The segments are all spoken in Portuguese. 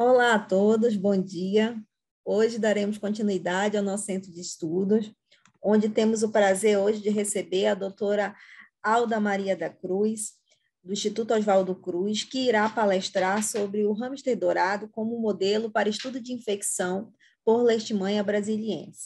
Olá a todos, bom dia. Hoje daremos continuidade ao nosso centro de estudos, onde temos o prazer hoje de receber a doutora Alda Maria da Cruz, do Instituto Oswaldo Cruz, que irá palestrar sobre o hamster dourado como modelo para estudo de infecção por leishmania brasiliense.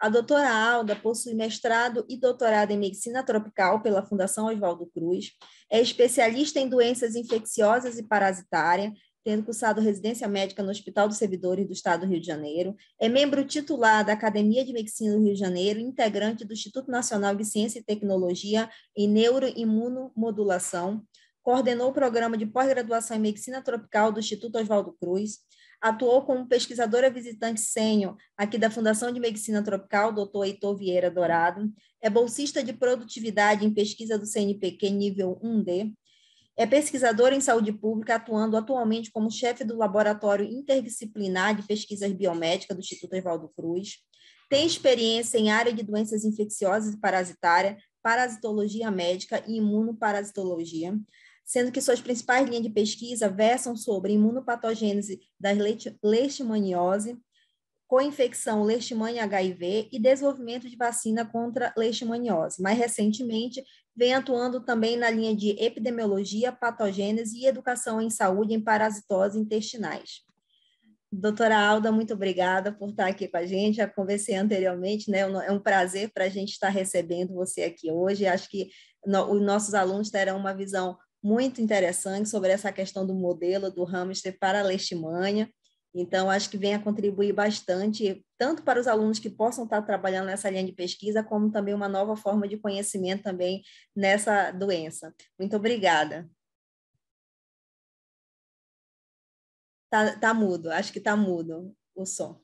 A doutora Alda possui mestrado e doutorado em medicina tropical pela Fundação Oswaldo Cruz, é especialista em doenças infecciosas e parasitárias tendo cursado residência médica no Hospital dos Servidores do Estado do Rio de Janeiro, é membro titular da Academia de Medicina do Rio de Janeiro, integrante do Instituto Nacional de Ciência e Tecnologia em Neuroimunomodulação, coordenou o programa de pós-graduação em Medicina Tropical do Instituto Oswaldo Cruz, atuou como pesquisadora visitante sênior aqui da Fundação de Medicina Tropical, Dr. Heitor Vieira Dourado, é bolsista de produtividade em pesquisa do CNPq nível 1D, é pesquisadora em saúde pública, atuando atualmente como chefe do Laboratório Interdisciplinar de Pesquisas Biomédicas do Instituto Evaldo Cruz. Tem experiência em área de doenças infecciosas e parasitárias, parasitologia médica e imunoparasitologia, sendo que suas principais linhas de pesquisa versam sobre imunopatogênese da leishmaniose, co-infecção Leishmania HIV e desenvolvimento de vacina contra leishmaniose. Mais recentemente, vem atuando também na linha de epidemiologia, patogênese e educação em saúde em parasitose intestinais. Doutora Alda, muito obrigada por estar aqui com a gente. Já conversei anteriormente, né? É um prazer para a gente estar recebendo você aqui hoje. Acho que no, os nossos alunos terão uma visão muito interessante sobre essa questão do modelo do hamster para a leishmania então, acho que vem a contribuir bastante, tanto para os alunos que possam estar trabalhando nessa linha de pesquisa, como também uma nova forma de conhecimento também nessa doença. Muito obrigada. Tá, tá mudo, acho que tá mudo o som.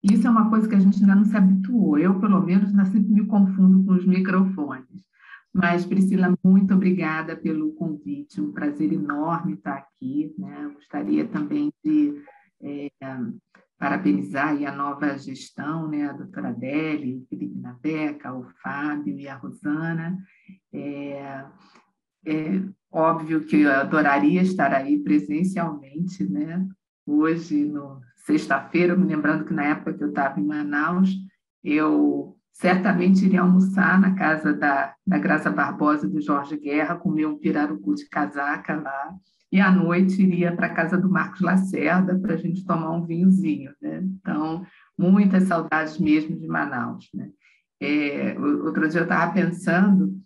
Isso é uma coisa que a gente ainda não se habituou. Eu, pelo menos, sempre me confundo com os microfones. Mas, Priscila, muito obrigada pelo convite, um prazer enorme estar aqui. Né? Gostaria também de é, parabenizar a nova gestão, né? a doutora Adele, o Felipe Nabeca, o Fábio e a Rosana. É, é óbvio que eu adoraria estar aí presencialmente, né? hoje, no sexta-feira, me lembrando que na época que eu estava em Manaus, eu certamente iria almoçar na casa da, da Graça Barbosa e do Jorge Guerra, comer um pirarucu de casaca lá, e à noite iria para a casa do Marcos Lacerda para a gente tomar um vinhozinho. Né? Então, muitas saudades mesmo de Manaus. Né? É, outro dia eu estava pensando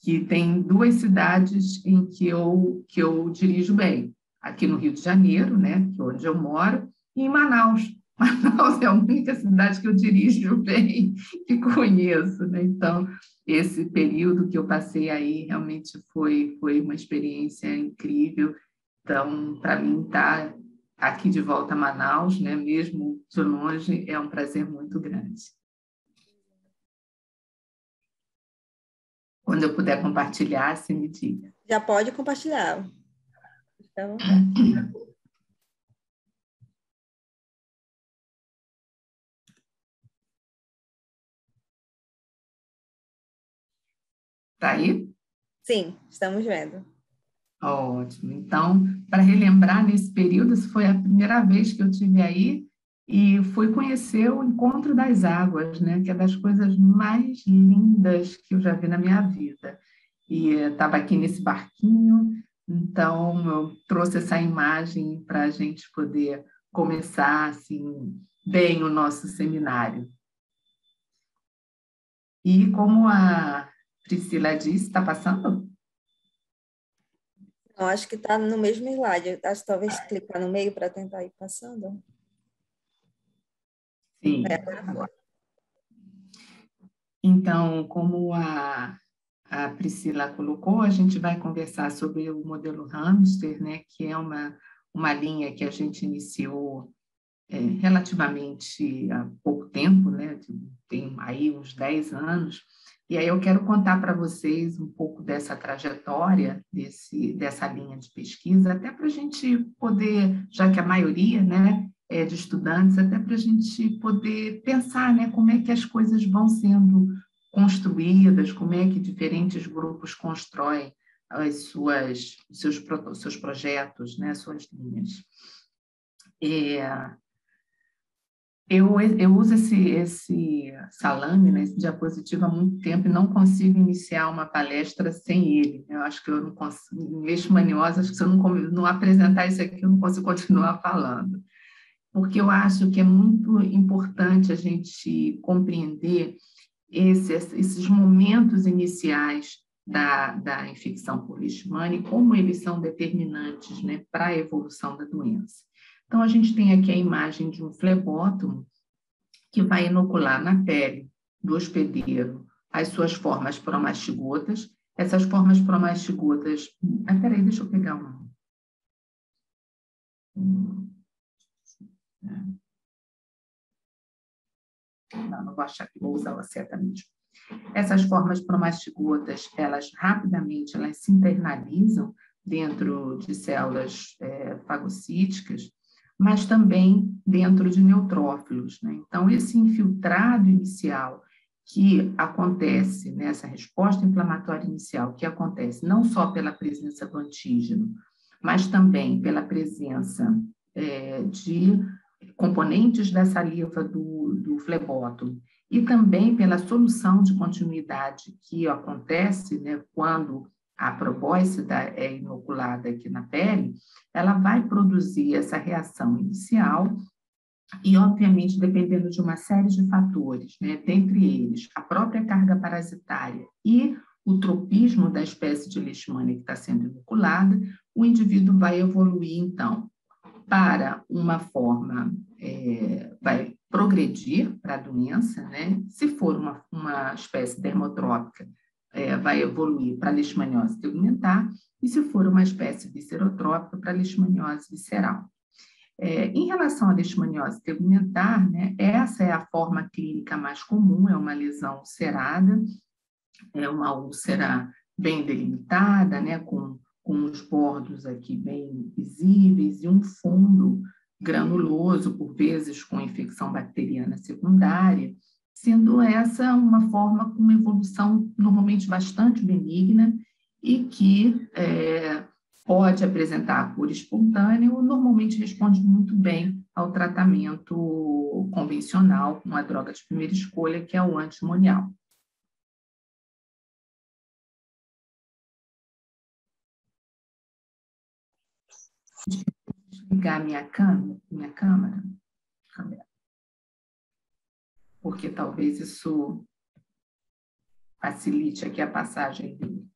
que tem duas cidades em que eu, que eu dirijo bem. Aqui no Rio de Janeiro, né, que é onde eu moro, e em Manaus, Manaus é a única cidade que eu dirijo bem, que conheço, né? Então, esse período que eu passei aí realmente foi, foi uma experiência incrível. Então, para mim, estar tá aqui de volta a Manaus, né, mesmo de longe, é um prazer muito grande. Quando eu puder compartilhar, se me diga. Já pode compartilhar. Então... Está aí? Sim, estamos vendo. Ótimo. Então, para relembrar, nesse período, essa foi a primeira vez que eu tive aí e fui conhecer o Encontro das Águas, né, que é das coisas mais lindas que eu já vi na minha vida. E estava aqui nesse barquinho, então eu trouxe essa imagem para a gente poder começar assim bem o nosso seminário. E como a Priscila disse, está passando? Não, acho que está no mesmo slide. Acho que talvez clicar no meio para tentar ir passando. Sim. É, agora. Então, como a, a Priscila colocou, a gente vai conversar sobre o modelo hamster, né, que é uma, uma linha que a gente iniciou é, relativamente há pouco tempo, né, tem aí uns 10 anos, e aí eu quero contar para vocês um pouco dessa trajetória, desse, dessa linha de pesquisa, até para a gente poder, já que a maioria né, é de estudantes, até para a gente poder pensar né, como é que as coisas vão sendo construídas, como é que diferentes grupos constroem as suas, seus, seus projetos, né, suas linhas. É, eu, eu uso esse, esse salame, né, esse diapositivo há muito tempo e não consigo iniciar uma palestra sem ele. Eu acho que eu não consigo, leishmaniose, acho que se eu não, não apresentar isso aqui, eu não consigo continuar falando. Porque eu acho que é muito importante a gente compreender esses, esses momentos iniciais da, da infecção por leishmania como eles são determinantes né, para a evolução da doença. Então, a gente tem aqui a imagem de um flebótomo que vai inocular na pele do hospedeiro as suas formas promastigotas. Essas formas promastigotas... Ah, peraí, deixa eu pegar uma. Não, não vou achar que vou usar seta mesmo. Essas formas promastigotas, elas rapidamente elas se internalizam dentro de células é, fagocíticas mas também dentro de neutrófilos. Né? Então, esse infiltrado inicial que acontece nessa resposta inflamatória inicial, que acontece não só pela presença do antígeno, mas também pela presença é, de componentes da saliva do, do flebótomo e também pela solução de continuidade que acontece né, quando a probóscide é inoculada aqui na pele, ela vai produzir essa reação inicial e, obviamente, dependendo de uma série de fatores, né, dentre eles a própria carga parasitária e o tropismo da espécie de leishmania que está sendo inoculada, o indivíduo vai evoluir, então, para uma forma, é, vai progredir para a doença, né? Se for uma, uma espécie dermotrópica, é, vai evoluir para leishmaniose tegmentar, e se for uma espécie viscerotrópica, para leishmaniose visceral. É, em relação à leishmaniose tegmentar, né, essa é a forma clínica mais comum, é uma lesão ulcerada, é uma úlcera bem delimitada, né, com, com os bordos aqui bem visíveis e um fundo granuloso, por vezes com infecção bacteriana secundária, sendo essa uma forma com uma evolução normalmente bastante benigna e que é, pode apresentar cura espontânea ou normalmente responde muito bem ao tratamento convencional com a droga de primeira escolha, que é o antimonial. Ligar minha câmera, minha câmera. câmera porque talvez isso facilite aqui a passagem dele.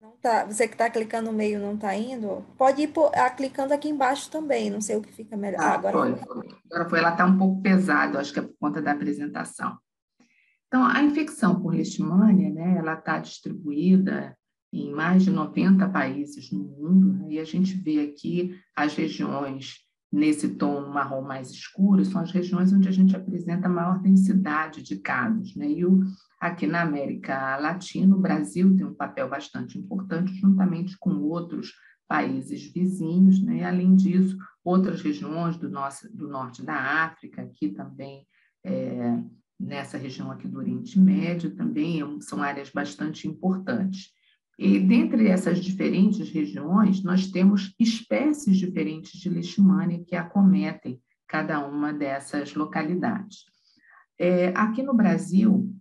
Não tá, você que está clicando no meio não está indo? Pode ir por, ah, clicando aqui embaixo também, não sei o que fica melhor. Ah, agora foi, foi. Agora foi, ela está um pouco pesada, acho que é por conta da apresentação. Então, a infecção por leishmania, né, ela está distribuída em mais de 90 países no mundo, né, e a gente vê aqui as regiões nesse tom marrom mais escuro, são as regiões onde a gente apresenta maior densidade de casos. Né? E o, aqui na América Latina, o Brasil tem um papel bastante importante, juntamente com outros países vizinhos, né? E, além disso, outras regiões do, nosso, do norte da África, aqui também, é, nessa região aqui do Oriente Médio, também é são áreas bastante importantes. E dentre essas diferentes regiões, nós temos espécies diferentes de leishmania que acometem cada uma dessas localidades. É, aqui no Brasil,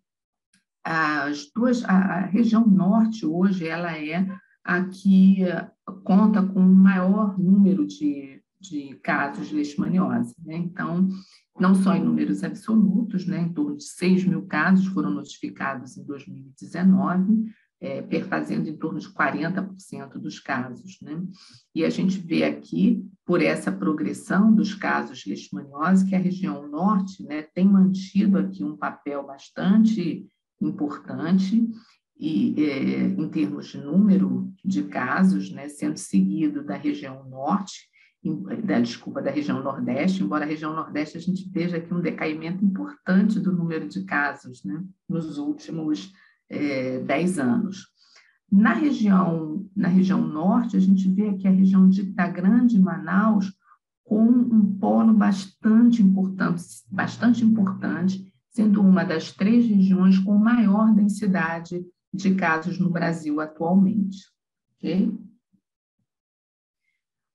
as duas, a, a, região norte hoje ela é a que conta com o maior número de, de casos de leishmaniose. Né? Então, não só em números absolutos, né? em torno de 6 mil casos foram notificados em 2019, é, perfazendo em torno de 40% dos casos. Né? E a gente vê aqui, por essa progressão dos casos de leishmaniose, que a região norte né, tem mantido aqui um papel bastante importante e é, em termos de número de casos, né, sendo seguido da região norte, da desculpa, da região nordeste, embora a região nordeste a gente veja aqui um decaimento importante do número de casos né, nos últimos é, 10 anos. Na região, na região norte, a gente vê aqui a região de, da Grande Manaus com um polo bastante importante, bastante importante, sendo uma das três regiões com maior densidade de casos no Brasil atualmente. Okay?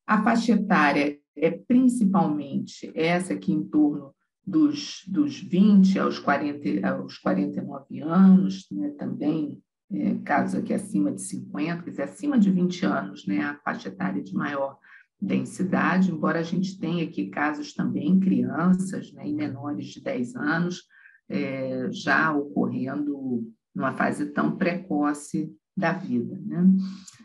A faixa etária é principalmente essa aqui em torno dos, dos 20 aos, 40, aos 49 anos, né, também é, casos aqui acima de 50, quer dizer, acima de 20 anos, né, a faixa etária de maior densidade, embora a gente tenha aqui casos também crianças né, e menores de 10 anos, é, já ocorrendo numa fase tão precoce da vida. Né?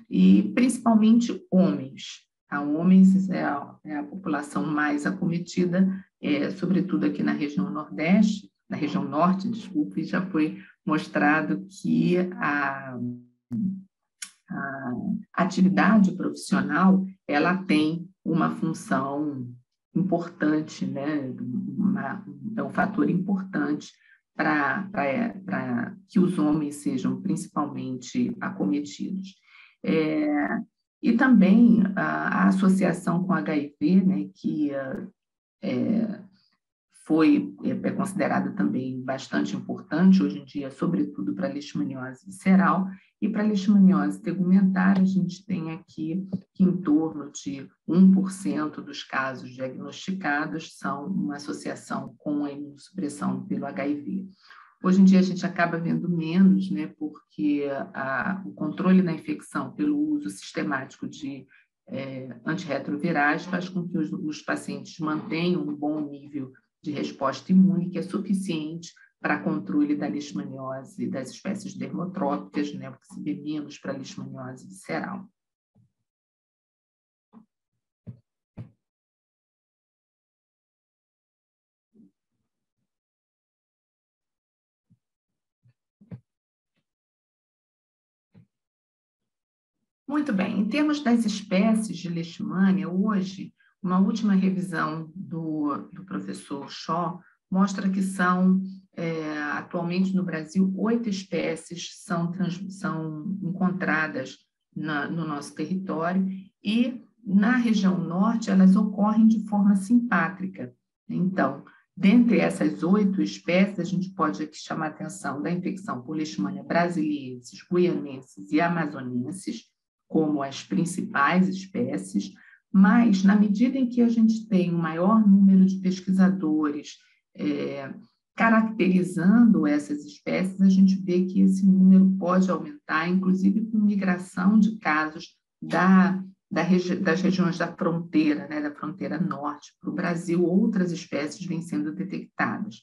E principalmente homens. A homens é a, é a população mais acometida, é, sobretudo aqui na região Nordeste, na região Norte, desculpe, já foi mostrado que a, a atividade profissional ela tem uma função importante, né? Uma, é um fator importante para que os homens sejam principalmente acometidos. É, e também a, a, associação com HIV, né, que é, foi é, considerada também bastante importante hoje em dia, sobretudo para a leishmaniose visceral, e para a leishmaniose tegumentar, a gente tem aqui que em torno de 1% dos casos diagnosticados são uma associação com a imunossupressão pelo HIV. Hoje em dia a gente acaba vendo menos, né, porque a, o controle da infecção pelo uso sistemático de é, antirretrovirais faz com que os, os pacientes mantenham um bom nível de resposta imune que é suficiente para controle da leishmaniose das espécies dermotrópicas, né, porque se menos para leishmaniose visceral. Muito bem, em termos das espécies de leishmania, hoje uma última revisão do, do professor Shaw mostra que são, é, atualmente no Brasil, oito espécies são, trans, são encontradas na, no nosso território e na região norte elas ocorrem de forma simpátrica. Então, dentre essas oito espécies, a gente pode aqui chamar a atenção da infecção por leishmania brasiliensis, guianenses e amazonenses, como as principais espécies, mas, na medida em que a gente tem um maior número de pesquisadores é, caracterizando essas espécies, a gente vê que esse número pode aumentar, inclusive com migração de casos da, da regi das regiões da fronteira, né, da fronteira norte para o Brasil, outras espécies vêm sendo detectadas.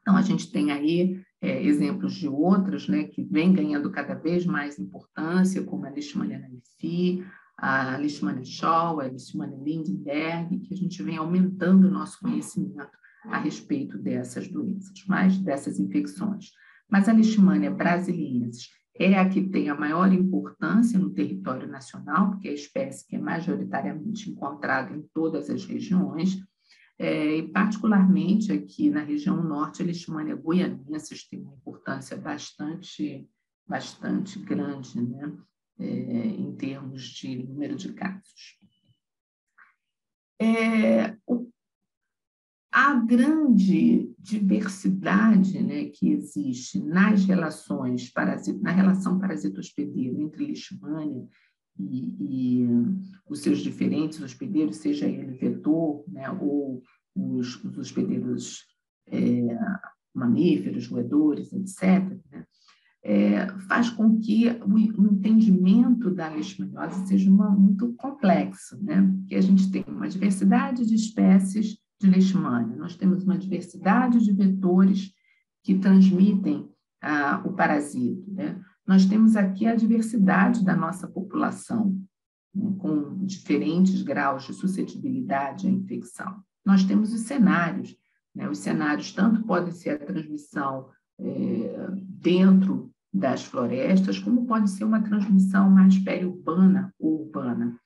Então, a gente tem aí é, exemplos de outras né, que vêm ganhando cada vez mais importância, como a Leishmania naifi, a Leishmania Shaw, a Leishmania Lindenberg, que a gente vem aumentando o nosso conhecimento a respeito dessas doenças, mais dessas infecções. Mas a Leishmania brasiliensis é a que tem a maior importância no território nacional, porque é a espécie que é majoritariamente encontrada em todas as regiões, é, e particularmente aqui na região norte, a Leishmania goianensis tem uma importância bastante, bastante grande, né? é, em termos de número de casos. É, o, a grande diversidade né, que existe nas relações, na relação parasito-hospedeiro entre leishmania e, e, os seus diferentes hospedeiros, seja ele vetor né, ou os, os hospedeiros é, mamíferos, roedores, etc., né, é, faz com que o, o, entendimento da leishmaniose seja uma, muito complexo, né? Porque a gente tem uma diversidade de espécies de leishmania, nós temos uma diversidade de vetores que transmitem ah, o parasito, né? Nós temos aqui a diversidade da nossa população, né, com diferentes graus de suscetibilidade à infecção. Nós temos os cenários, né, os cenários tanto podem ser a transmissão é, dentro das florestas, como pode ser uma transmissão mais periurbana ou urbana.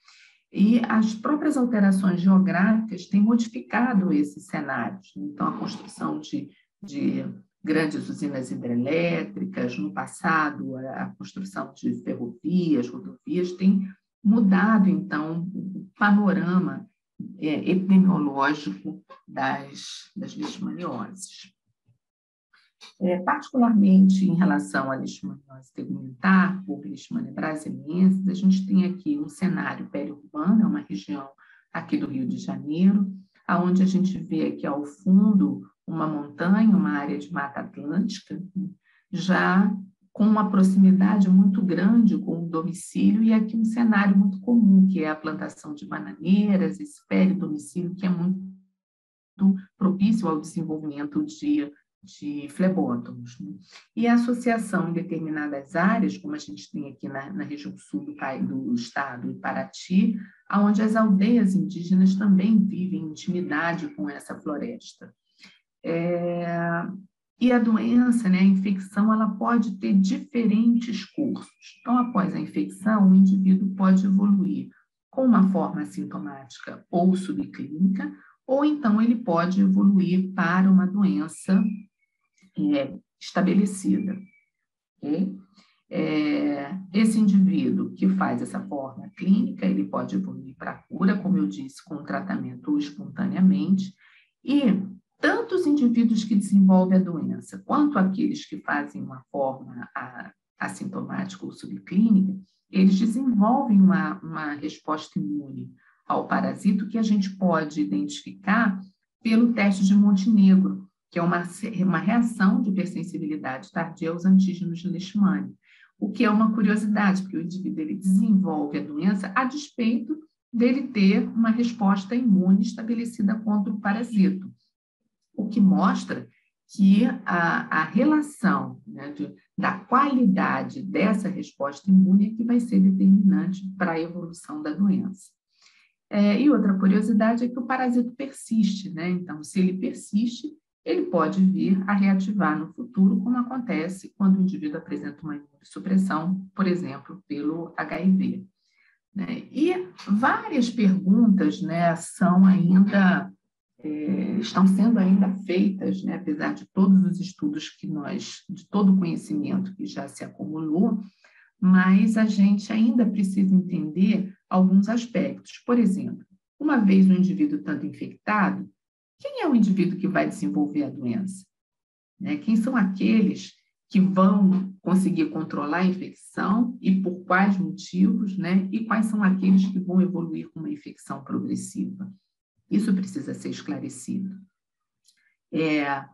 E as próprias alterações geográficas têm modificado esses cenários. Então, a construção de, de grandes usinas hidrelétricas, no passado, a construção de ferrovias, rodovias, tem mudado, então, o panorama é, epidemiológico das, das leishmanioses. É, particularmente em relação à leishmaniose tegumentar, ou leishmania brasiliensis, a gente tem aqui um cenário periurbano, é uma região aqui do Rio de Janeiro, aonde a gente vê aqui ao fundo uma montanha, uma área de mata atlântica, já com uma proximidade muito grande com o domicílio e aqui um cenário muito comum, que é a plantação de bananeiras, esse domicílio que é muito propício ao desenvolvimento de, de flebótomos. Né? E a associação em determinadas áreas, como a gente tem aqui na, na região sul do, do estado, em Paraty, onde as aldeias indígenas também vivem em intimidade com essa floresta. É, e a doença, né, a infecção, ela pode ter diferentes cursos. Então, após a infecção, o indivíduo pode evoluir com uma forma assintomática ou subclínica, ou então ele pode evoluir para uma doença é, estabelecida. Okay? É, esse indivíduo que faz essa forma clínica, ele pode evoluir para cura, como eu disse, com tratamento espontaneamente, e tanto os indivíduos que desenvolvem a doença, quanto aqueles que fazem uma forma assintomática ou subclínica, eles desenvolvem uma, uma resposta imune ao parasito que a gente pode identificar pelo teste de Montenegro, que é uma, uma reação de hipersensibilidade tardia aos antígenos de leishmania. O que é uma curiosidade, porque o indivíduo ele desenvolve a doença a despeito dele ter uma resposta imune estabelecida contra o parasito o que mostra que a, a relação né, de, da qualidade dessa resposta imune é que vai ser determinante para a evolução da doença. É, e outra curiosidade é que o parasito persiste, né? Então, se ele persiste, ele pode vir a reativar no futuro, como acontece quando o indivíduo apresenta uma imunossupressão, por exemplo, pelo HIV. Né? E várias perguntas né, são ainda estão sendo ainda feitas, né, apesar de todos os estudos que nós, de todo o conhecimento que já se acumulou, mas a gente ainda precisa entender alguns aspectos. Por exemplo, uma vez o indivíduo estando infectado, quem é o indivíduo que vai desenvolver a doença? Né? Quem são aqueles que vão conseguir controlar a infecção e por quais motivos, né? E quais são aqueles que vão evoluir com uma infecção progressiva? Isso precisa ser esclarecido. É,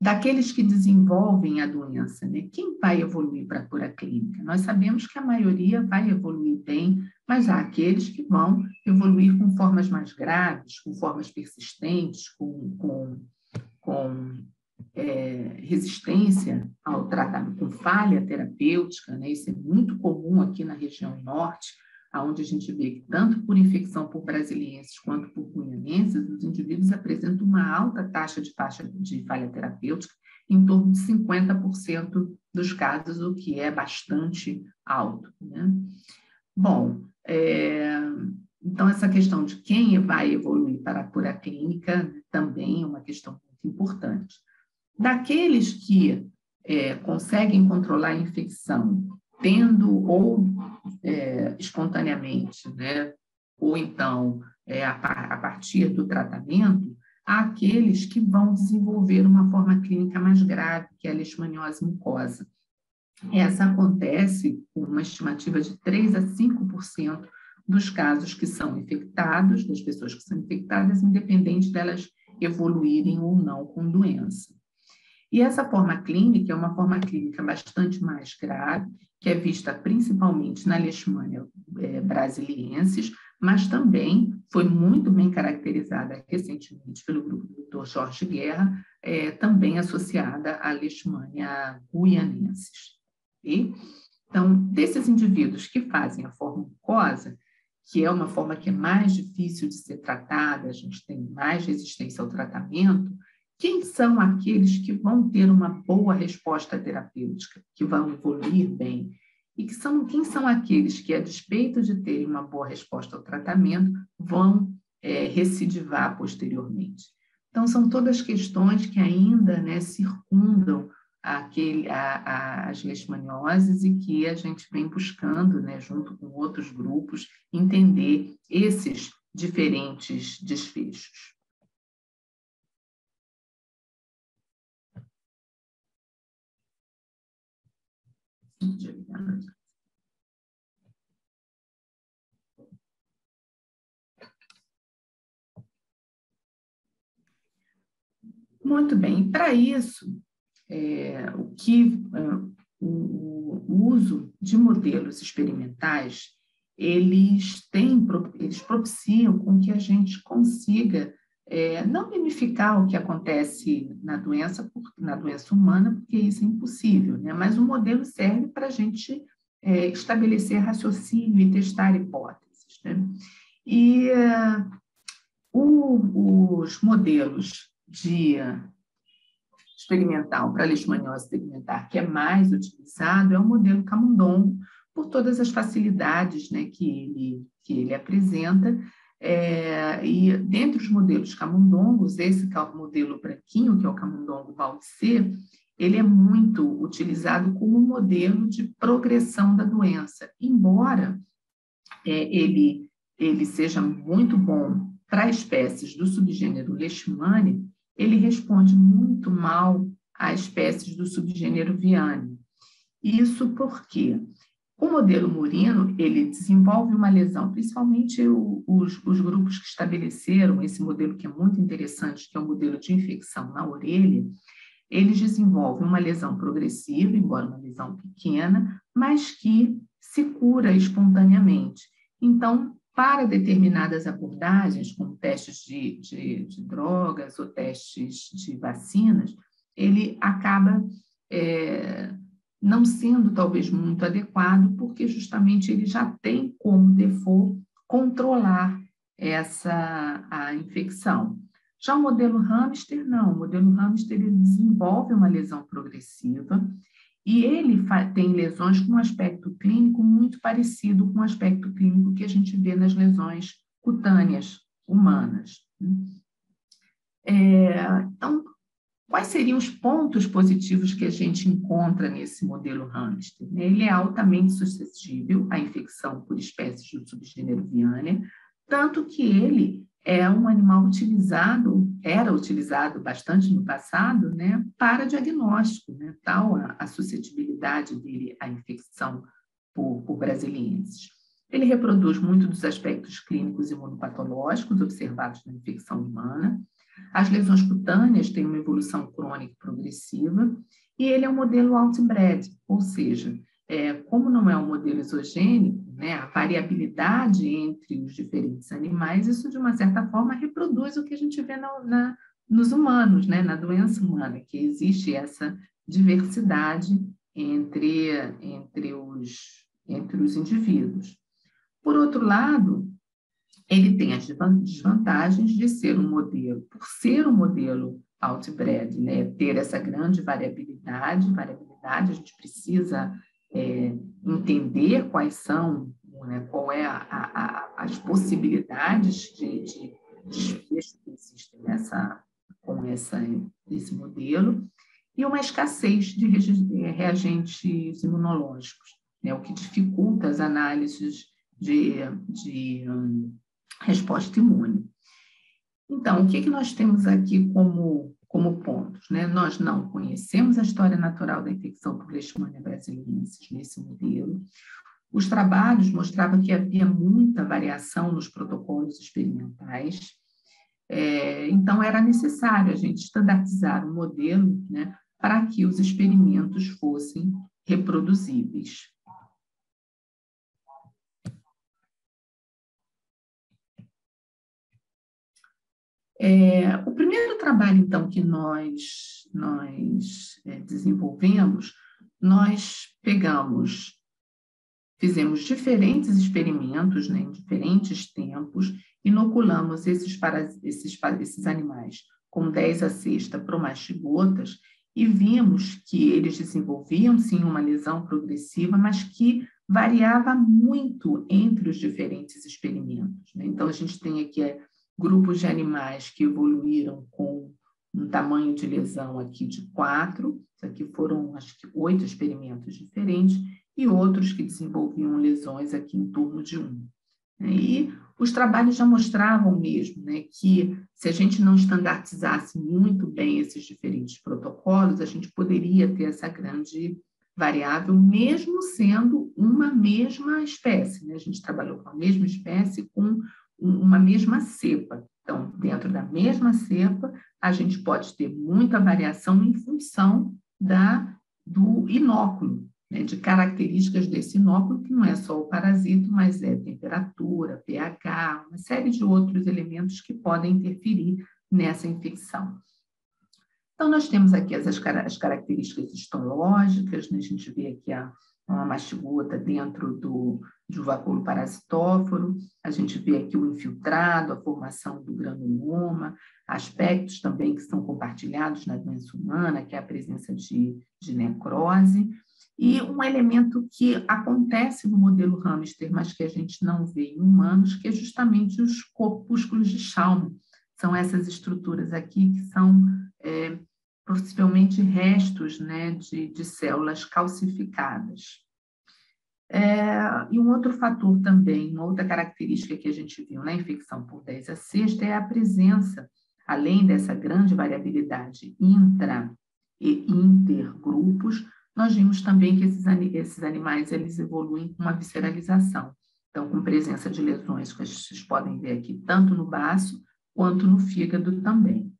daqueles que desenvolvem a doença, né? Quem vai evoluir para a cura clínica? Nós sabemos que a maioria vai evoluir bem, mas há aqueles que vão evoluir com formas mais graves, com formas persistentes, com, com, com é, resistência ao tratamento, com falha terapêutica, né? Isso é muito comum aqui na região norte, onde a gente vê que tanto por infecção por brasilienses quanto por guianenses, os indivíduos apresentam uma alta taxa de, faixa, de falha terapêutica, em torno de 50% dos casos, o que é bastante alto. Né? Bom, é, então essa questão de quem vai evoluir para a cura clínica também é uma questão muito importante. Daqueles que é, conseguem controlar a infecção tendo ou é, espontaneamente, né, ou então é, a, a, partir do tratamento, aqueles que vão desenvolver uma forma clínica mais grave, que é a leishmaniose mucosa. Essa acontece com uma estimativa de 3 a 5% dos casos que são infectados, das pessoas que são infectadas, independente delas evoluírem ou não com doença. E essa forma clínica é uma forma clínica bastante mais grave, que é vista principalmente na leishmania é, brasiliensis, mas também foi muito bem caracterizada recentemente pelo grupo do Dr. Jorge Guerra, é, também associada à leishmania guianensis. E Então, desses indivíduos que fazem a forma mucosa, que é uma forma que é mais difícil de ser tratada, a gente tem mais resistência ao tratamento, quem são aqueles que vão ter uma boa resposta terapêutica, que vão evoluir bem? E que são, quem são aqueles que, a despeito de terem uma boa resposta ao tratamento, vão é, recidivar posteriormente? Então, são todas questões que ainda né, circundam aquele, a, a, as leishmanioses e que a gente vem buscando, né, junto com outros grupos, entender esses diferentes desfechos. Muito bem, para isso, é, o que é, o, o, uso de modelos experimentais eles têm eles propiciam com que a gente consiga é, não mimificar o que acontece na doença, na doença humana, porque isso é impossível, né? mas o modelo serve para a gente é, estabelecer raciocínio e testar hipóteses. Né? E uh, o, os modelos de experimental para leishmaniose segmentar, que é mais utilizado, é o modelo camundongo, por todas as facilidades né, que, ele, que ele apresenta, é, e dentre os modelos camundongos, esse é modelo branquinho, que é o camundongo Valdecê, ele é muito utilizado como modelo de progressão da doença, embora é, ele, ele seja muito bom para espécies do subgênero Leishmania, ele responde muito mal a espécies do subgênero Viane. Isso porque o modelo Murino, ele desenvolve uma lesão, principalmente o, os, os, grupos que estabeleceram esse modelo que é muito interessante, que é o modelo de infecção na orelha, eles desenvolvem uma lesão progressiva, embora uma lesão pequena, mas que se cura espontaneamente. Então, para determinadas abordagens, como testes de, de, de drogas ou testes de vacinas, ele acaba é, não sendo talvez muito adequado, porque justamente ele já tem como default controlar essa a infecção. Já o modelo hamster, não. O modelo hamster ele desenvolve uma lesão progressiva e ele tem lesões com um aspecto clínico muito parecido com o aspecto clínico que a gente vê nas lesões cutâneas humanas. É, então, Quais seriam os pontos positivos que a gente encontra nesse modelo hamster? Ele é altamente suscetível à infecção por espécies do subgênero Viania, tanto que ele é um animal utilizado, era utilizado bastante no passado, né, para diagnóstico, né, tal a, a suscetibilidade dele à infecção por, por brasilienses. Ele reproduz muito dos aspectos clínicos imunopatológicos observados na infecção humana, as lesões cutâneas têm uma evolução crônica progressiva e ele é um modelo outbred, ou seja, é, como não é um modelo exogênico, né, a variabilidade entre os diferentes animais, isso de uma certa forma reproduz o que a gente vê na, na, nos humanos, né, na doença humana, que existe essa diversidade entre, entre, os, entre os indivíduos. Por outro lado, ele tem as desvantagens de ser um modelo, por ser um modelo outbred, né, ter essa grande variabilidade, variabilidade, a gente precisa é, entender quais são, né, qual é a, a, as possibilidades de, de desfecho que existem nessa, com essa, esse modelo, e uma escassez de reagentes imunológicos, né, o que dificulta as análises de, de resposta imune. Então, o que, que nós temos aqui como, como pontos? Né? Nós não conhecemos a história natural da infecção por Leishmania brasiliensis nesse modelo. Os trabalhos mostravam que havia muita variação nos protocolos experimentais. É, então, era necessário a gente standardizar um modelo né, para que os experimentos fossem reproduzíveis. É, o primeiro trabalho, então, que nós, nós é, desenvolvemos, nós pegamos fizemos diferentes experimentos né, em diferentes tempos, inoculamos esses, esses, esses animais com 10 a sexta promastigotas e vimos que eles desenvolviam sim uma lesão progressiva, mas que variava muito entre os diferentes experimentos. Né? Então, a gente tem aqui grupos de animais que evoluíram com um tamanho de lesão aqui de quatro, isso aqui foram, acho que, oito experimentos diferentes, e outros que desenvolviam lesões aqui em torno de um. Né? E os trabalhos já mostravam mesmo né, que se a gente não estandartizasse muito bem esses diferentes protocolos, a gente poderia ter essa grande variável, mesmo sendo uma mesma espécie. Né? A gente trabalhou com a mesma espécie, com uma mesma cepa. Então, dentro da mesma cepa, a gente pode ter muita variação em função da, do inóculo, né, de características desse inóculo, que não é só o parasito, mas é temperatura, pH, uma série de outros elementos que podem interferir nessa infecção. Então, nós temos aqui as, as características histológicas, né? a gente vê aqui a, uma mastigota dentro do, de vacúolo parasitóforo, a gente vê aqui o infiltrado, a formação do granuloma, aspectos também que são compartilhados na doença humana, que é a presença de, de necrose, e um elemento que acontece no modelo hamster, mas que a gente não vê em humanos, que é justamente os corpúsculos de Schaumann. São essas estruturas aqui que são é, possivelmente restos né, de, de células calcificadas. É, e um outro fator também, uma outra característica que a gente viu na infecção por 10 a sexta é a presença, além dessa grande variabilidade intra e intergrupos, nós vimos também que esses, esses animais eles evoluem com uma visceralização. Então, com presença de lesões que vocês podem ver aqui, tanto no baço quanto no fígado também.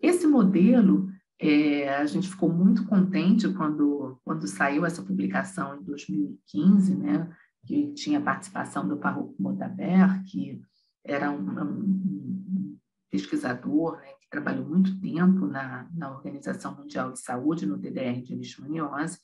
Esse modelo, é, a gente ficou muito contente quando, quando saiu essa publicação em 2015, né, que tinha participação do Farrokh Modaber, que era um, um, pesquisador né, que trabalhou muito tempo na, na Organização Mundial de Saúde, no DDR de leishmaniose,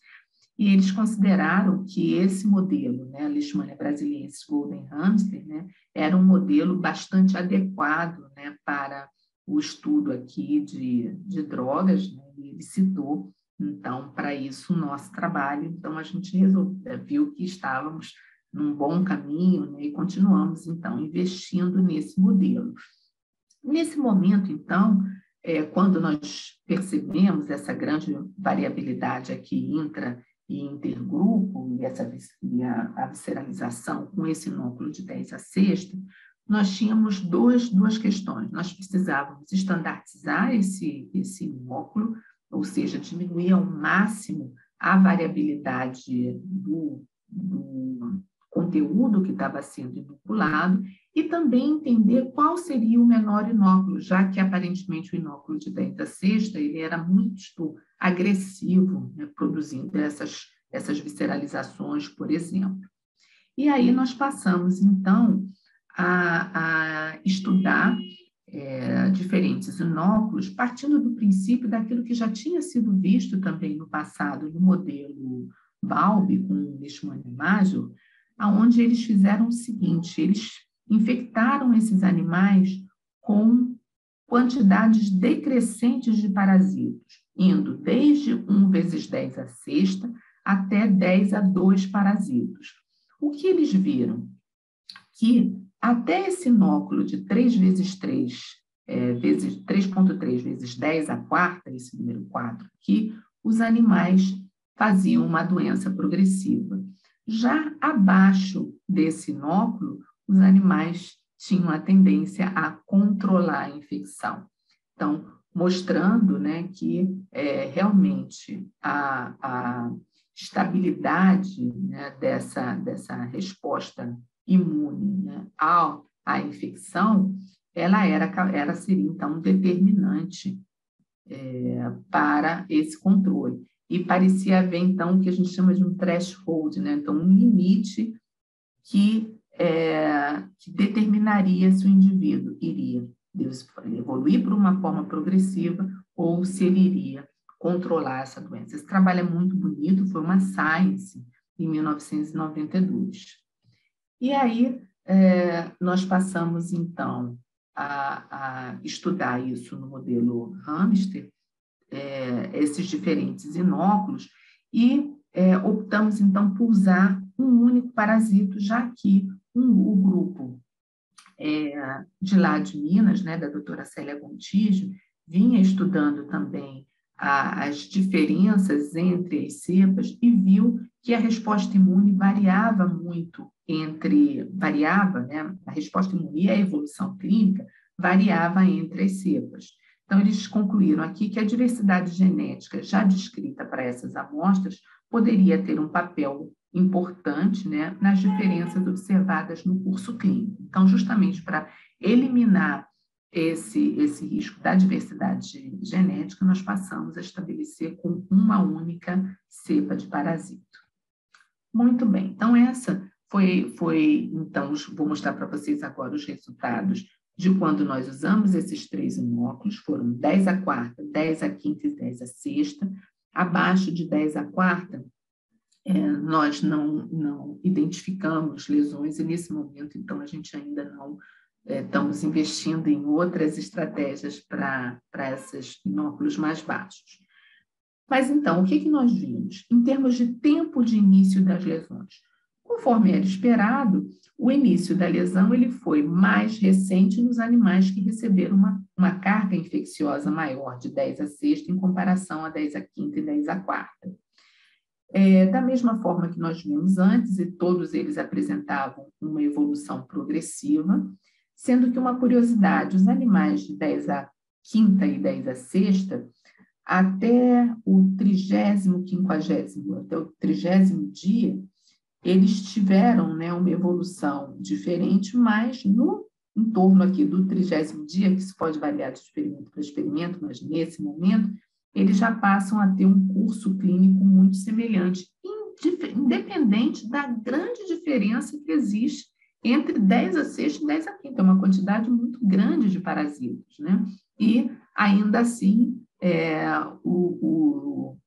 e eles consideraram que esse modelo, né, a Leishmania brasiliensis Golden Hamster, né, era um modelo bastante adequado né, para o estudo aqui de, de drogas, né, ele citou, então, para isso, o nosso trabalho. Então, a gente resolveu, viu que estávamos num bom caminho né, e continuamos, então, investindo nesse modelo. Nesse momento, então, é, quando nós percebemos essa grande variabilidade aqui intra e intergrupo, e, essa, e a, a visceralização com esse núcleo de 10 a sexta, nós tínhamos duas, duas questões. Nós precisávamos estandardizar esse, esse núcleo, ou seja, diminuir ao máximo a variabilidade do, do conteúdo que estava sendo inoculado e também entender qual seria o menor inóculo, já que aparentemente o inóculo de denta sexta ele era muito agressivo, né, produzindo essas, essas visceralizações, por exemplo. E aí nós passamos, então, a, a estudar é, diferentes inóculos, partindo do princípio daquilo que já tinha sido visto também no passado no modelo Balbi, com Leishmania major, aonde eles fizeram o seguinte, eles infectaram esses animais com quantidades decrescentes de parasitos, indo desde 1 vezes 10 a sexta até 10 a 2 parasitos. O que eles viram? Que até esse inóculo de 3 vezes 3, é, vezes 3.3 vezes 10 a quarta, esse número 4 aqui, os animais faziam uma doença progressiva. Já abaixo desse inóculo, os animais tinham a tendência a controlar a infecção. Então, mostrando né, que é, realmente a, a estabilidade né, dessa, dessa resposta imune né, ao, à infecção, ela era, era seria, então, determinante é, para esse controle. E parecia haver, então, o que a gente chama de um threshold, né? então, um limite que, é, que determinaria se o indivíduo iria evoluir por uma forma progressiva ou se ele iria controlar essa doença. Esse trabalho é muito bonito, foi uma science em 1992. E aí é, nós passamos, então, a, a, estudar isso no modelo hamster, é, esses diferentes inóculos, e é, optamos, então, por usar um único parasito, já que um, o grupo é, de lá de Minas, né, da doutora Célia Gontijo, vinha estudando também a, as diferenças entre as cepas e viu que a resposta imune variava muito entre, variava, né, a resposta imune e a evolução clínica variava entre as cepas. Então, eles concluíram aqui que a diversidade genética já descrita para essas amostras poderia ter um papel importante né, nas diferenças observadas no curso clínico. Então, justamente para eliminar esse, esse risco da diversidade genética, nós passamos a estabelecer com uma única cepa de parasito. Muito bem, então essa foi, foi então, vou mostrar para vocês agora os resultados de quando nós usamos esses três inóculos, foram 10 a quarta, 10 a quinta e 10 a sexta. Abaixo de 10 a quarta, é, nós não, não identificamos lesões, e nesse momento, então, a gente ainda não é, estamos investindo em outras estratégias para esses inóculos mais baixos. Mas então, o que, que nós vimos? Em termos de tempo de início das lesões, conforme era esperado, o início da lesão ele foi mais recente nos animais que receberam uma, uma carga infecciosa maior, de 10 a sexta, em comparação a 10 a quinta e 10 a quarta. É, da mesma forma que nós vimos antes, e todos eles apresentavam uma evolução progressiva, sendo que uma curiosidade, os animais de 10 a quinta e 10 a sexta, até o trigésimo, quinquagésimo, até o trigésimo dia, eles tiveram né, uma evolução diferente, mas no em torno aqui do trigésimo dia, que isso pode variar de experimento para experimento, mas nesse momento, eles já passam a ter um curso clínico muito semelhante, independente da grande diferença que existe entre 10 a 6 e 10 a 5, é uma quantidade muito grande de parasitas, né? E ainda assim, é, o, o,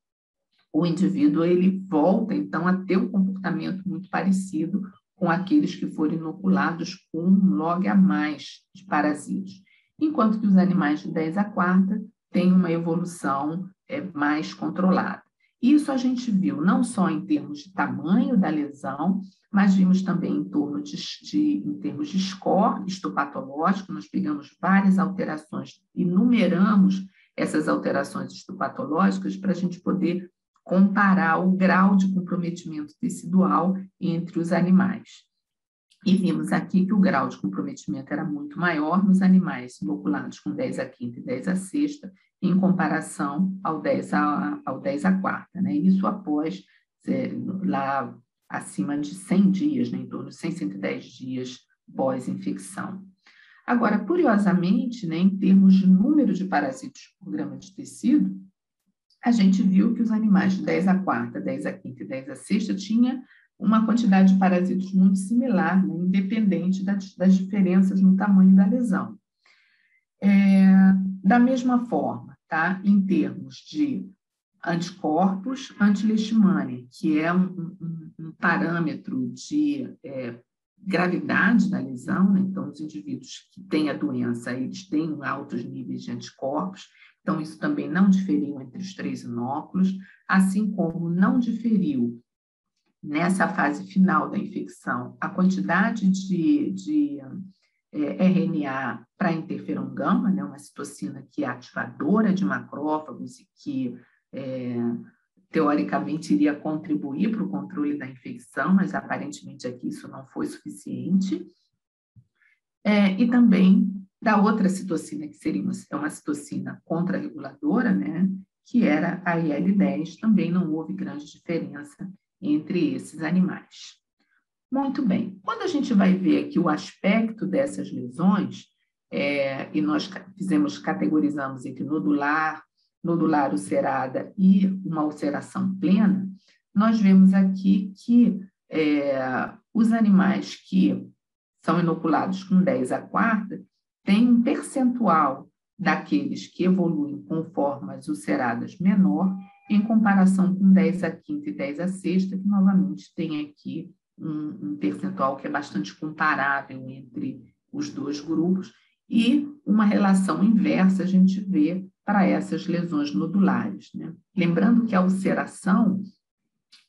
o indivíduo ele volta então a ter um comportamento muito parecido com aqueles que foram inoculados com um log a mais de parasitas, enquanto que os animais de 10 a quarta têm uma evolução é, mais controlada. Isso a gente viu não só em termos de tamanho da lesão, mas vimos também em, torno de, de, em termos de score histopatológico, nós pegamos várias alterações e numeramos essas alterações histopatológicas para a gente poder comparar o grau de comprometimento tecidual entre os animais. E vimos aqui que o grau de comprometimento era muito maior nos animais inoculados com 10 a quinta e 10 a sexta, em comparação ao 10 a, ao 10 a quarta. Né? Isso após é, lá acima de 100 dias, né? em torno de 100, 110 dias pós-infecção. Agora, curiosamente, né, em termos de número de parasitos por grama de tecido, a gente viu que os animais de 10 a quarta, 10 a quinta e 10 a sexta tinha uma quantidade de parasitos muito similar, né, independente das, das, diferenças no tamanho da lesão. É, da mesma forma, tá, em termos de anticorpos anti-leishmania, que é um, um, um parâmetro de é, gravidade da lesão, né? então os indivíduos que têm a doença, eles têm altos níveis de anticorpos, então isso também não diferiu entre os três inóculos, assim como não diferiu nessa fase final da infecção a quantidade de, de é, RNA para interferon gama, né, uma citocina que é ativadora de macrófagos e que é, teoricamente iria contribuir para o controle da infecção, mas aparentemente aqui isso não foi suficiente. É, e também da outra citocina, que seria uma, é uma citocina contrarreguladora, né, que era a IL-10, também não houve grande diferença entre esses animais. Muito bem. Quando a gente vai ver aqui o aspecto dessas lesões, é, e nós fizemos, categorizamos entre nodular, nodular ulcerada e uma ulceração plena, nós vemos aqui que é, os animais que são inoculados com 10 a quarta têm um percentual daqueles que evoluem com formas ulceradas menor em comparação com 10 a quinta e 10 a sexta, que novamente tem aqui um, um percentual que é bastante comparável entre os dois grupos, e uma relação inversa a gente vê para essas lesões nodulares. Né? Lembrando que a ulceração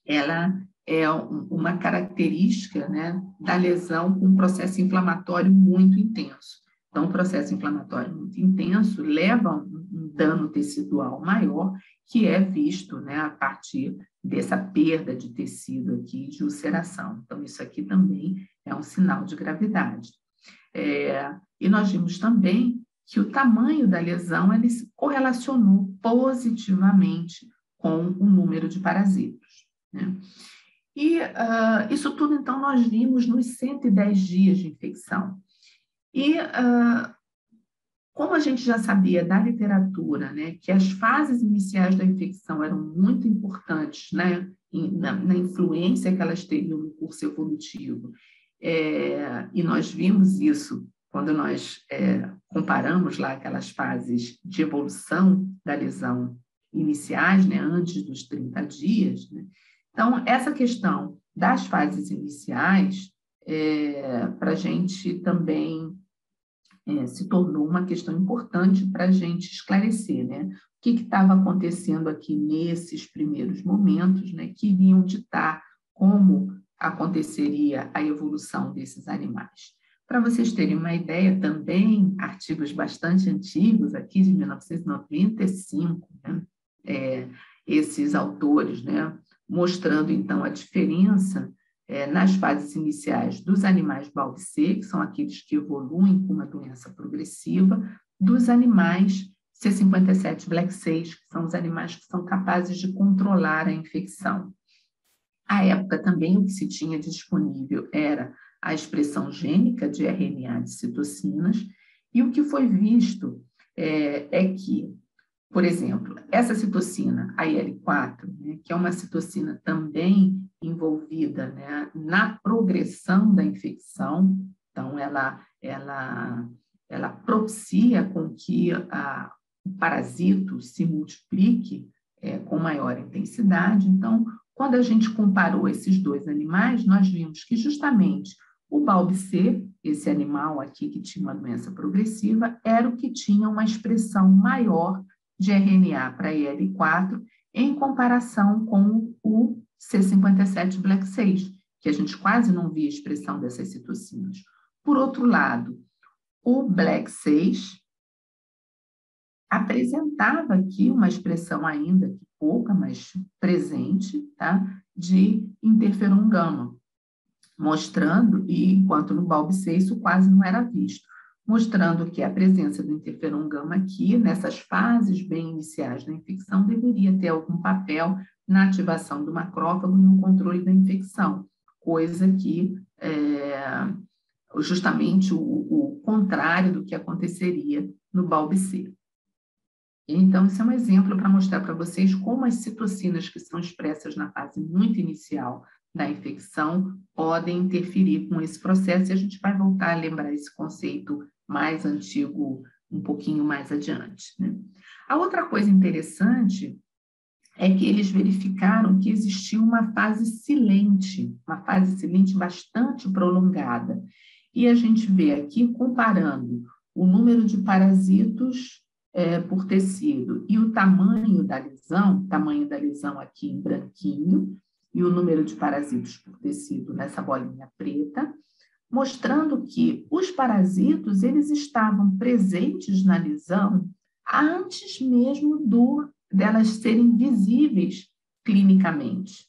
ela é uma característica né, da lesão com um processo inflamatório muito intenso. Então, o processo inflamatório muito intenso leva a um dano tecidual maior, que é visto né, a partir dessa perda de tecido aqui de ulceração. Então, isso aqui também é um sinal de gravidade. É, e nós vimos também que o tamanho da lesão ele se correlacionou positivamente com o número de parasitos. Né? E uh, isso tudo, então, nós vimos nos 110 dias de infecção. E uh, como a gente já sabia da literatura, né, que as fases iniciais da infecção eram muito importantes, né, na, na influência que elas teriam no curso evolutivo, é, e nós vimos isso quando nós é, comparamos lá aquelas fases de evolução da lesão iniciais, né, antes dos 30 dias. Né? Então, essa questão das fases iniciais, é, para a gente também é, se tornou uma questão importante para a gente esclarecer, né? O que estava acontecendo aqui nesses primeiros momentos, né? Que iriam ditar como aconteceria a evolução desses animais. Para vocês terem uma ideia, também artigos bastante antigos, aqui de 1995, né? é, esses autores, né? mostrando então a diferença é, nas fases iniciais dos animais Balbicê, que são aqueles que evoluem com uma doença progressiva, dos animais C57 Black 6, que são os animais que são capazes de controlar a infecção. À época também o que se tinha disponível era a expressão gênica de RNA de citocinas, e o que foi visto é, é que, por exemplo, essa citocina, a IL-4, né, que é uma citocina também envolvida né, na progressão da infecção, então ela, ela, ela propicia com que a, o parasito se multiplique é, com maior intensidade. Então, quando a gente comparou esses dois animais, nós vimos que justamente o balbicê, esse animal aqui que tinha uma doença progressiva, era o que tinha uma expressão maior de RNA para IL-4 em comparação com o C57 Black 6, que a gente quase não via expressão dessas citocinas. Por outro lado, o Black 6 apresentava aqui uma expressão ainda pouca, mas presente, tá? de interferon gama, mostrando, e enquanto no BALB6 isso quase não era visto, mostrando que a presença do interferon gama aqui, nessas fases bem iniciais da infecção, deveria ter algum papel na ativação do macrófago no controle da infecção, coisa que é justamente o, o contrário do que aconteceria no BALB-C. Então, isso é um exemplo para mostrar para vocês como as citocinas que são expressas na fase muito inicial da infecção podem interferir com esse processo e a gente vai voltar a lembrar esse conceito mais antigo um pouquinho mais adiante. Né? A outra coisa interessante é que eles verificaram que existia uma fase silente, uma fase silente bastante prolongada. E a gente vê aqui, comparando o número de parasitos é, por tecido e o tamanho da lesão, tamanho da lesão aqui em branquinho, e o número de parasitos por tecido nessa bolinha preta, mostrando que os parasitos eles estavam presentes na lesão antes mesmo do delas serem visíveis clinicamente,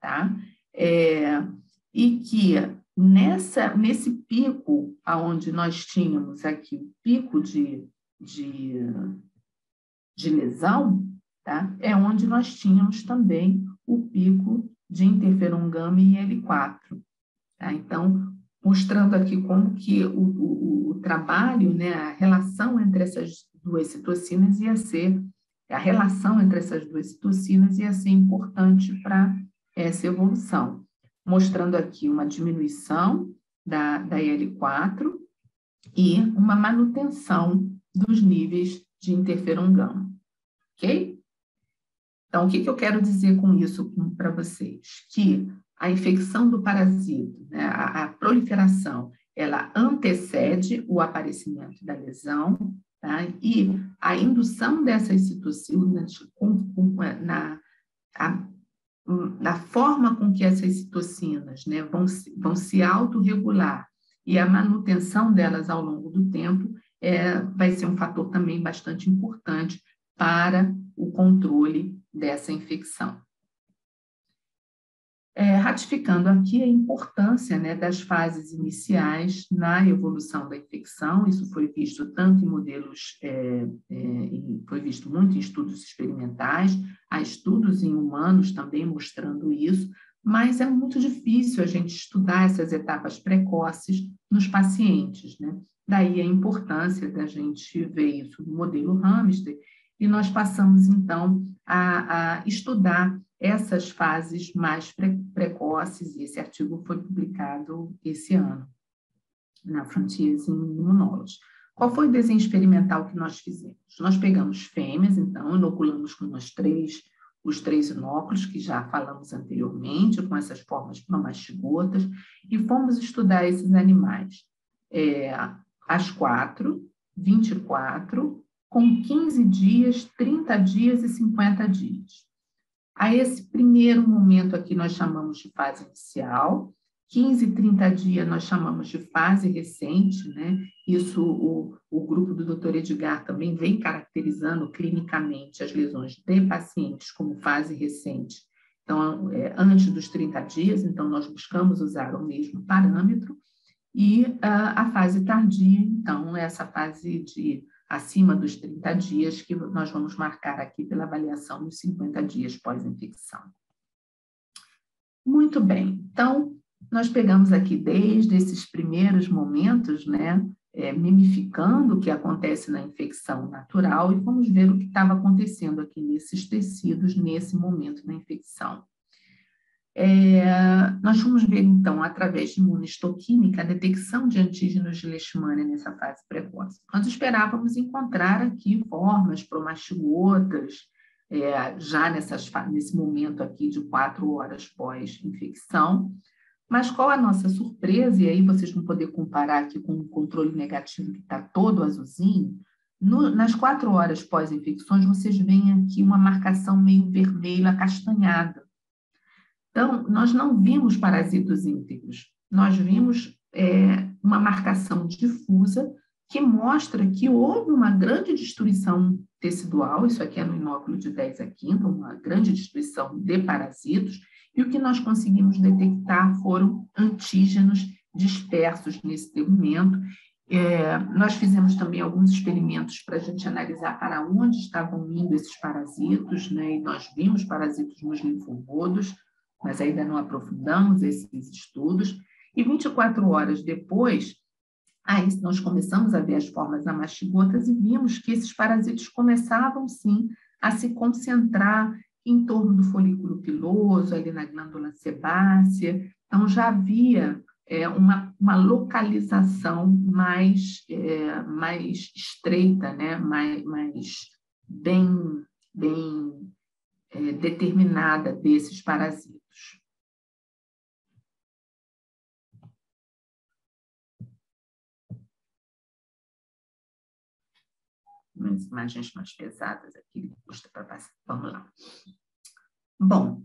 tá? É, e que nessa nesse pico aonde nós tínhamos aqui o pico de, de, de lesão, tá? É onde nós tínhamos também o pico de interferon gama e L4, tá? Então mostrando aqui como que o, o, o trabalho, né, a relação entre essas duas citocinas ia ser a relação entre essas duas citocinas ia ser importante para essa evolução, mostrando aqui uma diminuição da, da IL-4 e uma manutenção dos níveis de interferon gama, ok? Então, o que, que eu quero dizer com isso para vocês? Que a infecção do parasito, né, a, a, proliferação, ela antecede o aparecimento da lesão, tá? e a indução dessas citocinas com, com, na, a, forma com que essas citocinas né, vão, vão se autorregular e a manutenção delas ao longo do tempo é, vai ser um fator também bastante importante para o controle dessa infecção. É, ratificando aqui a importância né, das fases iniciais na evolução da infecção, isso foi visto tanto em modelos, é, é, foi visto muito em estudos experimentais, há estudos em humanos também mostrando isso, mas é muito difícil a gente estudar essas etapas precoces nos pacientes, né? Daí a importância da gente ver isso no modelo hamster e nós passamos, então, a, a estudar essas fases mais pre precoces, e esse artigo foi publicado esse ano, na Frontiers in Immunology. Qual foi o desenho experimental que nós fizemos? Nós pegamos fêmeas, então, inoculamos com nós três, os três inóculos, que já falamos anteriormente, com essas formas promastigotas, e fomos estudar esses animais. É, as quatro, 24, com 15 dias, 30 dias e 50 dias. A esse primeiro momento aqui nós chamamos de fase inicial, 15 e 30 dias nós chamamos de fase recente, né? Isso o, o grupo do Dr. Edgar também vem caracterizando clinicamente as lesões de pacientes como fase recente. Então, é, antes dos 30 dias, então nós buscamos usar o mesmo parâmetro, e uh, a fase tardia, então, essa fase de acima dos 30 dias, que nós vamos marcar aqui pela avaliação dos 50 dias pós-infecção. Muito bem, então, nós pegamos aqui desde esses primeiros momentos, né, é, mimificando o que acontece na infecção natural e vamos ver o que estava acontecendo aqui nesses tecidos nesse momento da infecção. É, nós vamos ver, então, através de imunistoquímica, a detecção de antígenos de leishmania nessa fase precoce. Nós esperávamos encontrar aqui formas promastigotas, é, já nessas, nesse momento aqui de quatro horas pós-infecção, mas qual a nossa surpresa, e aí vocês vão poder comparar aqui com o controle negativo que está todo azulzinho, no, nas quatro horas pós-infecções, vocês veem aqui uma marcação meio vermelho acastanhada. Então, nós não vimos parasitos íntegros, nós vimos é, uma marcação difusa que mostra que houve uma grande destruição tecidual, isso aqui é no inóculo de 10 a 15, uma grande destruição de parasitos, e o que nós conseguimos detectar foram antígenos dispersos nesse segmento. É, nós fizemos também alguns experimentos para a gente analisar para onde estavam indo esses parasitos, né? e nós vimos parasitos nos linfonodos, mas ainda não aprofundamos esses estudos. E 24 horas depois, aí nós começamos a ver as formas amastigotas e vimos que esses parasitos começavam, sim, a se concentrar em torno do folículo piloso, ali na glândula sebácea. Então, já havia é, uma, uma localização mais, é, mais estreita, né? mais, mais bem, bem é, determinada desses parasitas. Umas imagens mais pesadas aqui, custa para passar. Vamos lá. Bom,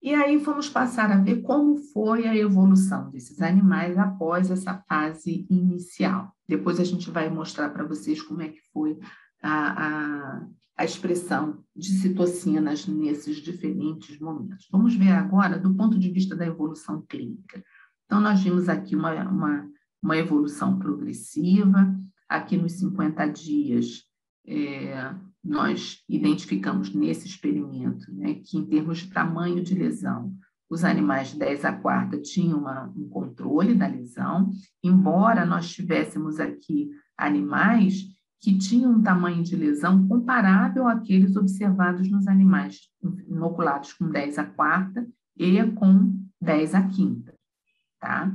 e aí vamos passar a ver como foi a evolução desses animais após essa fase inicial. Depois a gente vai mostrar para vocês como é que foi a, a, a expressão de citocinas nesses diferentes momentos. Vamos ver agora do ponto de vista da evolução clínica. Então, nós vimos aqui uma, uma, uma evolução progressiva, aqui nos 50 dias, é, nós identificamos nesse experimento né, que, em termos de tamanho de lesão, os animais 10 a quarta tinham uma, um controle da lesão, embora nós tivéssemos aqui animais que tinham um tamanho de lesão comparável àqueles observados nos animais inoculados com 10 a quarta e com 10 a quinta, tá?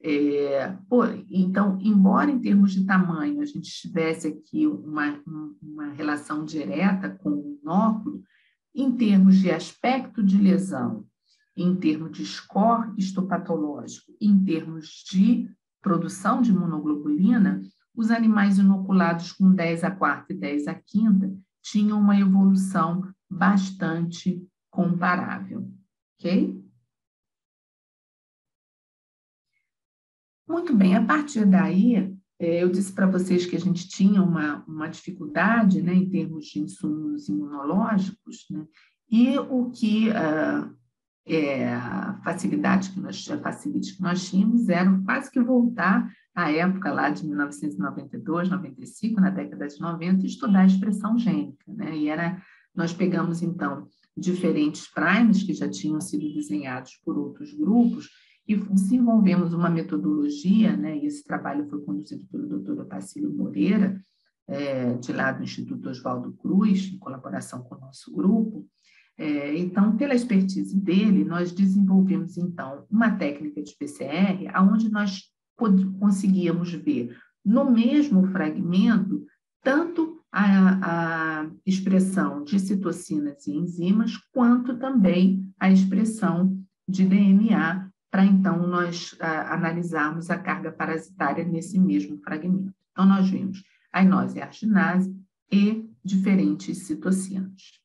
É, pô, então, embora em termos de tamanho a gente tivesse aqui uma, uma relação direta com o inóculo, em termos de aspecto de lesão, em termos de score histopatológico, em termos de produção de imunoglobulina, os animais inoculados com 10 a quarta e 10 a quinta tinham uma evolução bastante comparável, ok? Muito bem, a partir daí, é, eu disse para vocês que a gente tinha uma, uma dificuldade né, em termos de insumos imunológicos, né, e o que uh, é, a facilidade que nós, a facilidade que nós tínhamos era quase que voltar à época lá de 1992, 95, na década de 90, e estudar a expressão gênica. Né? E era, nós pegamos, então, diferentes primes que já tinham sido desenhados por outros grupos e desenvolvemos uma metodologia, né? e esse trabalho foi conduzido pelo doutor Otacílio Moreira, é, de lá do Instituto Oswaldo Cruz, em colaboração com o nosso grupo, é, então, pela expertise dele, nós desenvolvemos, então, uma técnica de PCR, onde nós conseguíamos ver no mesmo fragmento tanto a, a, expressão de citocinas e enzimas, quanto também a expressão de DNA, para então nós a, analisarmos a carga parasitária nesse mesmo fragmento. Então, nós vimos a inose arginase e diferentes citocinas.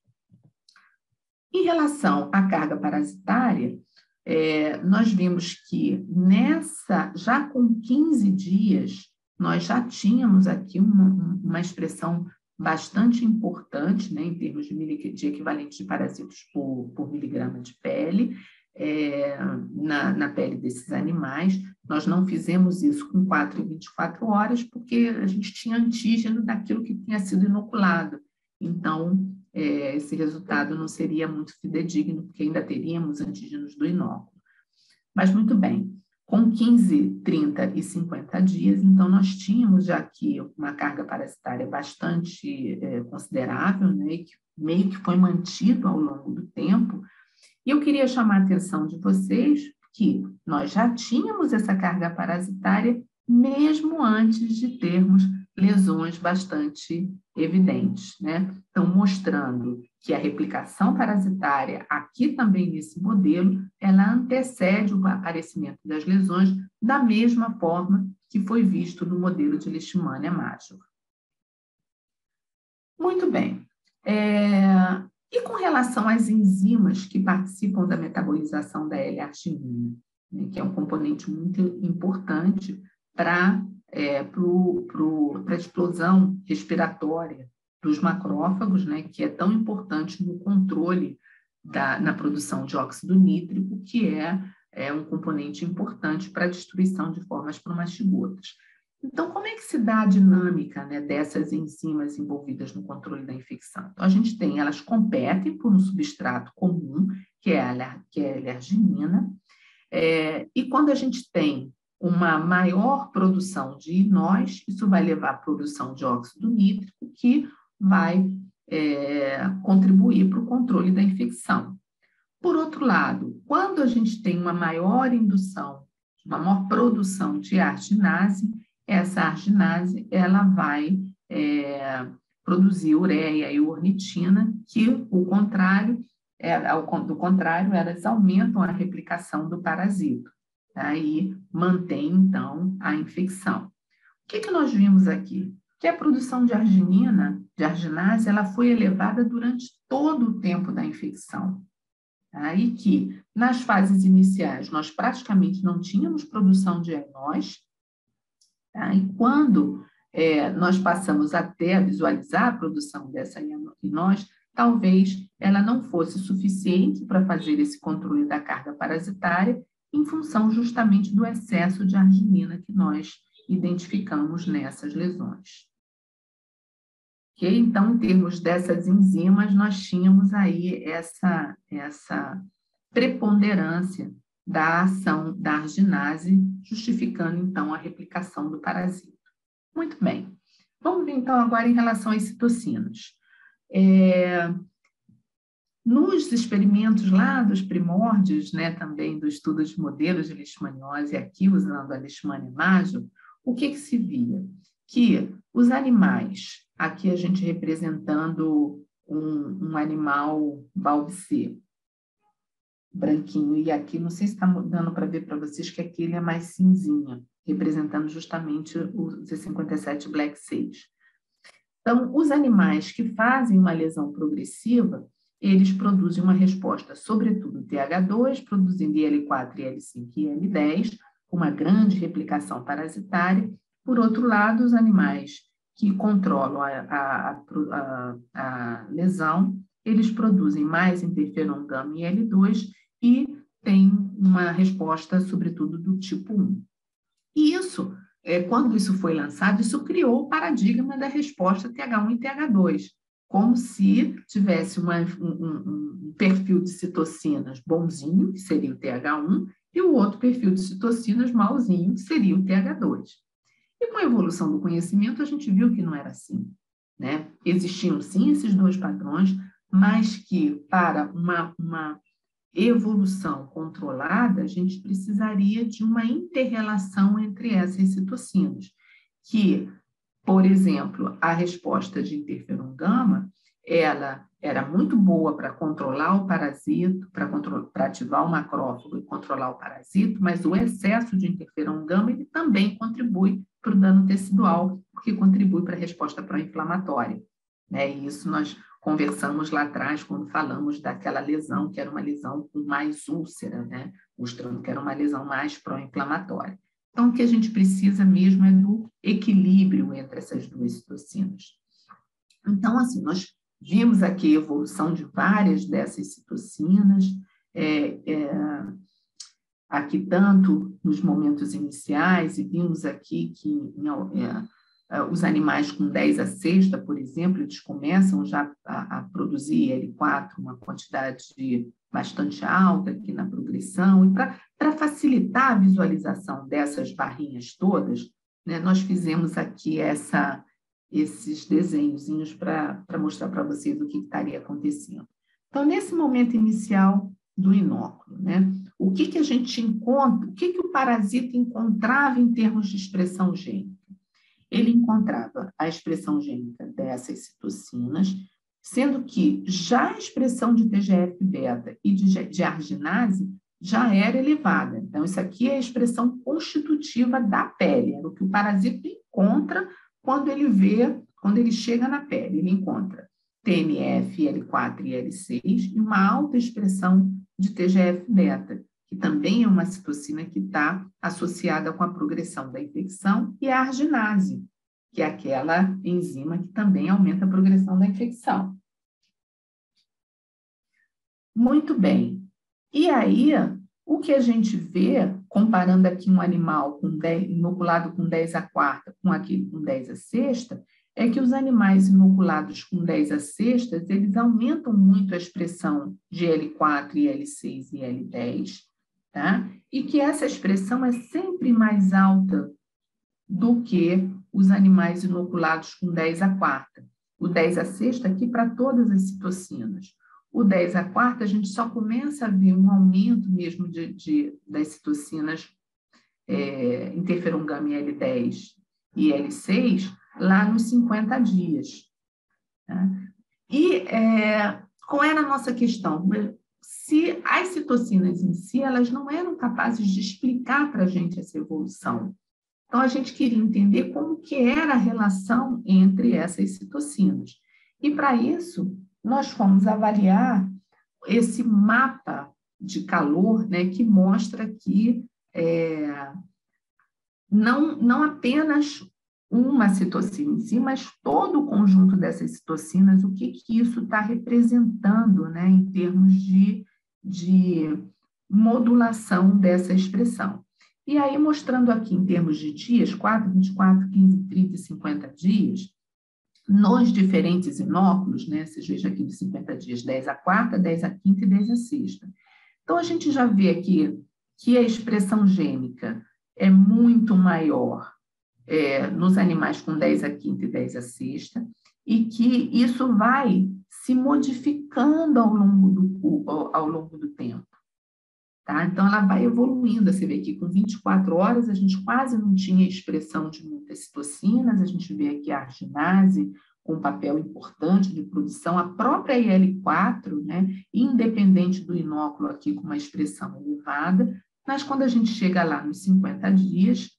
Em relação à carga parasitária, é, nós vimos que nessa, já com 15 dias, nós já tínhamos aqui uma, uma expressão bastante importante, né, em termos de, de equivalente de parasitos por, por miligrama de pele, é, na, na, pele desses animais. Nós não fizemos isso com 4 e 24 horas, porque a gente tinha antígeno daquilo que tinha sido inoculado. Então, é, esse resultado não seria muito fidedigno, porque ainda teríamos antígenos do inóculo. Mas, muito bem, com 15, 30 e 50 dias, então, nós tínhamos já aqui uma carga parasitária bastante é, considerável, né, que meio que foi mantido ao longo do tempo. E eu queria chamar a atenção de vocês que nós já tínhamos essa carga parasitária mesmo antes de termos lesões bastante evidentes, né? Então, mostrando que a replicação parasitária, aqui também nesse modelo, ela antecede o aparecimento das lesões da mesma forma que foi visto no modelo de Leishmania major. Muito bem. É... E com relação às enzimas que participam da metabolização da L-arginina, né, que é um componente muito importante para é, a explosão respiratória dos macrófagos, né, que é tão importante no controle da, na produção de óxido nítrico, que é, é um componente importante para a destruição de formas promastigotas. Então, como é que se dá a dinâmica né, dessas enzimas envolvidas no controle da infecção? Então, a gente tem, elas competem por um substrato comum, que é a, que é a arginina, é, e quando a gente tem uma maior produção de nós, isso vai levar à produção de óxido nítrico, que vai é, contribuir para o controle da infecção. Por outro lado, quando a gente tem uma maior indução, uma maior produção de arginase, essa arginase ela vai é, produzir ureia e ornitina, que o contrário, é, ao, do contrário, elas aumentam a replicação do parasito aí mantém, então, a infecção. O que, que nós vimos aqui? Que a produção de arginina, de arginase, ela foi elevada durante todo o tempo da infecção. Tá? E que, nas fases iniciais, nós praticamente não tínhamos produção de enós, tá? e quando é, nós passamos até a visualizar a produção dessa enós, talvez ela não fosse suficiente para fazer esse controle da carga parasitária em função justamente do excesso de arginina que nós identificamos nessas lesões. Okay? Então, em termos dessas enzimas, nós tínhamos aí essa, essa preponderância da ação da arginase, justificando, então, a replicação do parasito. Muito bem. Vamos ver, então, agora em relação às citocinas. É, nos experimentos lá dos primórdios, né, também do estudo de modelos de leishmaniose, aqui usando a leishmania major, o que, que se via? Que os animais, aqui a gente representando um, um animal balbicê, branquinho. E aqui, não sei se está dando para ver para vocês que aqui ele é mais cinzinha, representando justamente o Z57 Black Sage. Então, os animais que fazem uma lesão progressiva, eles produzem uma resposta, sobretudo TH2, produzindo IL4, IL5 e IL10, uma grande replicação parasitária. Por outro lado, os animais que controlam a, a, a, a lesão, eles produzem mais interferon gama e L2 e tem uma resposta, sobretudo, do tipo 1. E isso, é, quando isso foi lançado, isso criou o paradigma da resposta TH1 e TH2, como se tivesse uma, um, um, perfil de citocinas bonzinho, que seria o TH1, e o outro perfil de citocinas malzinho, que seria o TH2. E com a evolução do conhecimento, a gente viu que não era assim. Né? Existiam sim esses dois padrões, mas que para uma, uma evolução controlada, a gente precisaria de uma interrelação entre essas citocinas, que, por exemplo, a resposta de interferon gama, ela era muito boa para controlar o parasito, para ativar o macrófago e controlar o parasito, mas o excesso de interferon gama ele também contribui para o dano tecidual, porque contribui para a resposta pró-inflamatória. Né? E isso nós conversamos lá atrás, quando falamos daquela lesão, que era uma lesão com mais úlcera, né? mostrando que era uma lesão mais pró-inflamatória. Então, o que a gente precisa mesmo é do equilíbrio entre essas duas citocinas. Então, assim, nós vimos aqui a evolução de várias dessas citocinas, é, é, aqui tanto nos momentos iniciais, e vimos aqui que em, é, os animais com 10 a sexta, por exemplo, eles começam já a, a produzir L4, uma quantidade bastante alta aqui na progressão, e para facilitar a visualização dessas barrinhas todas, né, nós fizemos aqui essa, esses desenhozinhos para mostrar para vocês o que estaria acontecendo. Então, nesse momento inicial do inóculo, né, o que, que a gente encontra, o que, que o parasita encontrava em termos de expressão gênica? Ele encontrava a expressão gênica dessas citocinas, sendo que já a expressão de TGF-beta e de, de arginase já era elevada. Então, isso aqui é a expressão constitutiva da pele, é o que o parasita encontra quando ele vê, quando ele chega na pele, ele encontra TNF, L4 e L6 e uma alta expressão de TGF-beta, que também é uma citocina que está associada com a progressão da infecção, e a arginase, que é aquela enzima que também aumenta a progressão da infecção. Muito bem. E aí, o que a gente vê, comparando aqui um animal com 10, inoculado com 10 a quarta com aquele com 10 a sexta, é que os animais inoculados com 10 a sextas, eles aumentam muito a expressão de L4 e L6 e L10, tá? E que essa expressão é sempre mais alta do que os animais inoculados com 10 a quarta. O 10 a sexta aqui para todas as citocinas. O 10 a quarta, a gente só começa a ver um aumento mesmo de, de das citocinas é, interferon gama L10 e L6 lá nos 50 dias. Tá? E é, qual era a nossa questão? Se as citocinas em si elas não eram capazes de explicar para a gente essa evolução. Então a gente queria entender como que era a relação entre essas citocinas. E para isso nós fomos avaliar esse mapa de calor, né, que mostra que é, não, não apenas uma citocina em si, mas todo o conjunto dessas citocinas, o que, que isso está representando né, em termos de, de modulação dessa expressão. E aí, mostrando aqui em termos de dias, 4, 24, 15, 30 e 50 dias, nos diferentes inóculos, né? Vocês vejam aqui de 50 dias, 10 a quarta, 10 a quinta e 10 a sexta. Então, a gente já vê aqui que a expressão gênica é muito maior é, nos animais com 10 a quinta e 10 a sexta, e que isso vai se modificando ao longo do, ao longo do tempo. Tá? Então, ela vai evoluindo. Você vê aqui, com 24 horas, a gente quase não tinha expressão de muitas citocinas, a gente vê aqui a arginase com um papel importante de produção, a própria IL-4, né, independente do inóculo aqui com uma expressão elevada, mas quando a gente chega lá nos 50 dias,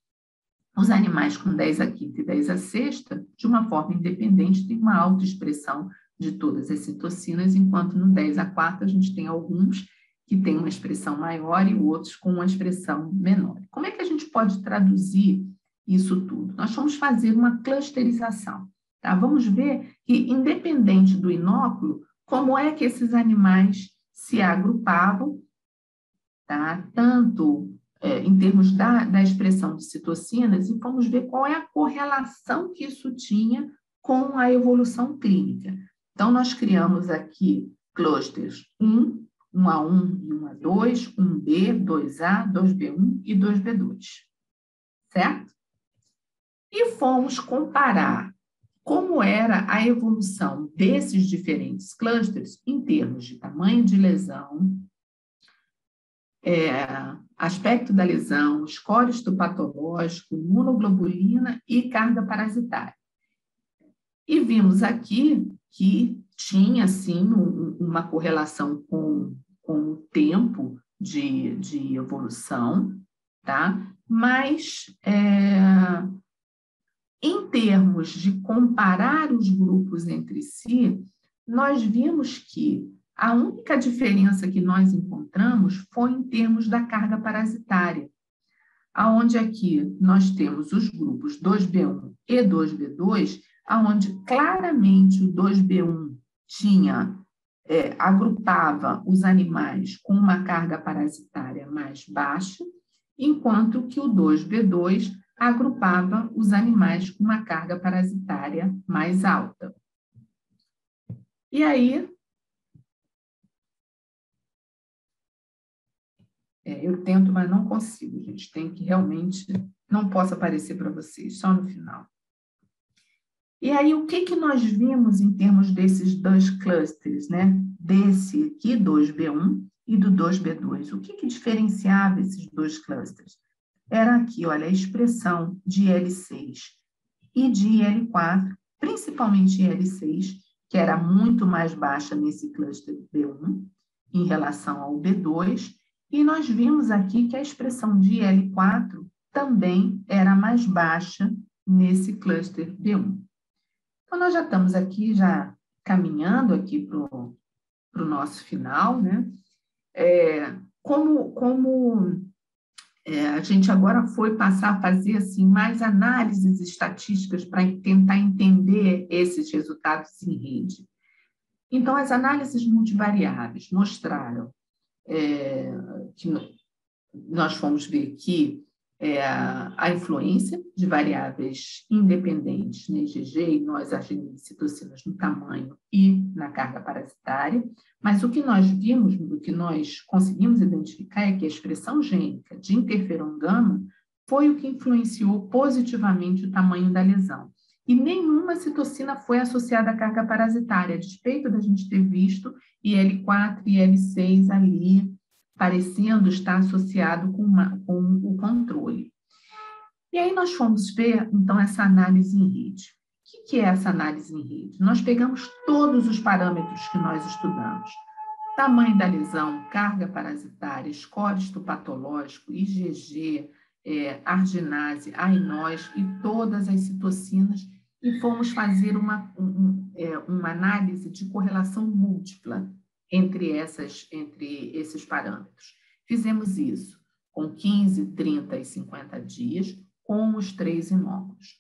os animais com 10 a quinta e 10 a sexta, de uma forma independente, têm uma alta expressão de todas as citocinas, enquanto no 10 a quarta a gente tem alguns que têm uma expressão maior e outros com uma expressão menor. Como é que a gente pode traduzir isso tudo? Nós vamos fazer uma clusterização. Tá? Vamos ver que, independente do inóculo, como é que esses animais se agrupavam, tá? tanto é, em termos da, da expressão de citocinas, e vamos ver qual é a correlação que isso tinha com a evolução clínica. Então, nós criamos aqui clusters 1, 1A1 e 1A2, 1B, 2A, 2B1 e 2B2. Certo? E fomos comparar como era a evolução desses diferentes clusters em termos de tamanho de lesão, é, aspecto da lesão, score histopatológico, imunoglobulina e carga parasitária. E vimos aqui que tinha, sim, um, uma correlação com, com o tempo de, de evolução, tá? Mas é, em termos de comparar os grupos entre si, nós vimos que a única diferença que nós encontramos foi em termos da carga parasitária, aonde aqui nós temos os grupos 2B1 e 2B2, aonde claramente o 2B1 tinha é, agrupava os animais com uma carga parasitária mais baixa, enquanto que o 2B2 agrupava os animais com uma carga parasitária mais alta. E aí, é, eu tento, mas não consigo, gente. Tem que realmente, não posso aparecer para vocês, só no final. E aí, o que, que nós vimos em termos desses dois clusters, né? Desse aqui, 2B1 e do 2B2. O que, que diferenciava esses dois clusters? era aqui, olha, a expressão de L6 e de L4, principalmente L6, que era muito mais baixa nesse cluster B1 em relação ao B2, e nós vimos aqui que a expressão de L4 também era mais baixa nesse cluster B1. Então, nós já estamos aqui, já caminhando aqui para o nosso final, né? É, como, como é, a gente agora foi passar a fazer assim mais análises estatísticas para tentar entender esses resultados em rede. Então, as análises multivariáveis mostraram é, que nós fomos ver que é, a influência de variáveis independentes na IgG e nós citocinas no tamanho e na carga parasitária, mas o que nós vimos, o que nós conseguimos identificar é que a expressão gênica de interferon gama foi o que influenciou positivamente o tamanho da lesão. E nenhuma citocina foi associada à carga parasitária, a despeito da gente ter visto IL4 e IL6 ali parecendo estar associado com, uma, com o controle. E aí nós fomos ver, então, essa análise em rede. O que é essa análise em rede? Nós pegamos todos os parâmetros que nós estudamos. Tamanho da lesão, carga parasitária, score histopatológico, IgG, é, arginase, AINOS e todas as citocinas e fomos fazer uma, um, é, uma análise de correlação múltipla entre, essas, entre esses parâmetros. Fizemos isso com 15, 30 e 50 dias, com os três inóculos.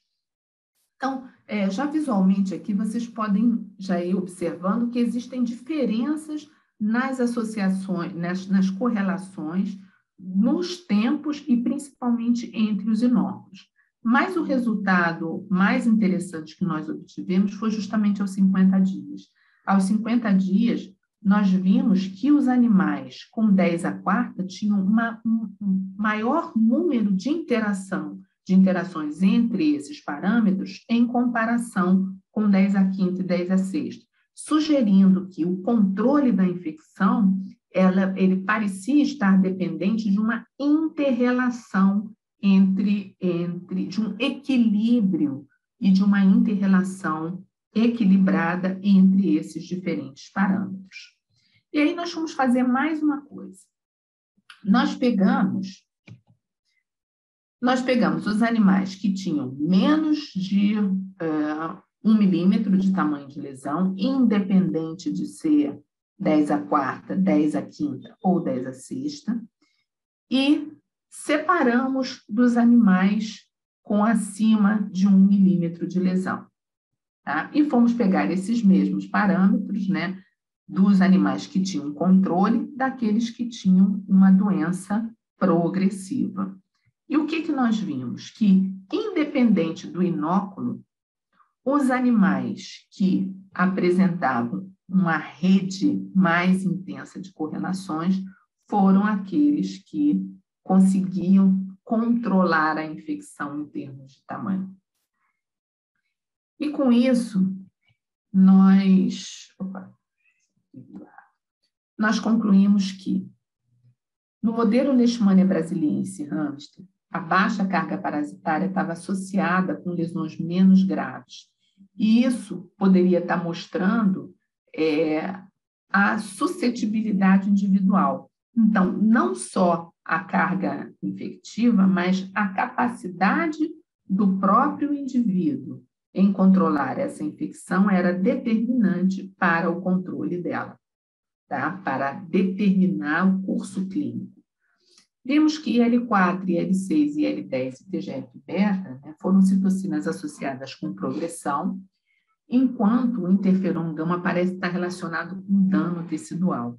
Então, é, já visualmente aqui, vocês podem já ir observando que existem diferenças nas associações, nas, nas correlações, nos tempos e principalmente entre os inóculos. Mas o resultado mais interessante que nós obtivemos foi justamente aos 50 dias. Aos 50 dias, nós vimos que os animais com 10 a quarta tinham uma, um maior número de interação, de interações entre esses parâmetros em comparação com 10 a quinta e 10 a sexta, sugerindo que o controle da infecção ela, ele parecia estar dependente de uma interrelação entre, entre de um equilíbrio e de uma interrelação equilibrada entre esses diferentes parâmetros. E aí nós vamos fazer mais uma coisa. Nós pegamos nós pegamos os animais que tinham menos de uh, um milímetro de tamanho de lesão, independente de ser 10 a quarta, 10 a quinta ou 10 a sexta, e separamos dos animais com acima de um milímetro de lesão. Tá? E fomos pegar esses mesmos parâmetros, né, dos animais que tinham controle daqueles que tinham uma doença progressiva. E o que, que nós vimos? Que, independente do inóculo, os animais que apresentavam uma rede mais intensa de correlações foram aqueles que conseguiam controlar a infecção em termos de tamanho. E com isso, nós, opa, nós concluímos que no modelo Leishmania brasiliense hamster, a baixa carga parasitária estava associada com lesões menos graves. E isso poderia estar mostrando é, a suscetibilidade individual. Então, não só a carga infectiva, mas a capacidade do próprio indivíduo em controlar essa infecção era determinante para o controle dela, tá? para determinar o curso clínico. Vimos que IL-4, IL-6, IL-10 e TGF-beta né, foram citocinas associadas com progressão, enquanto o interferon gama parece estar relacionado com dano tecidual.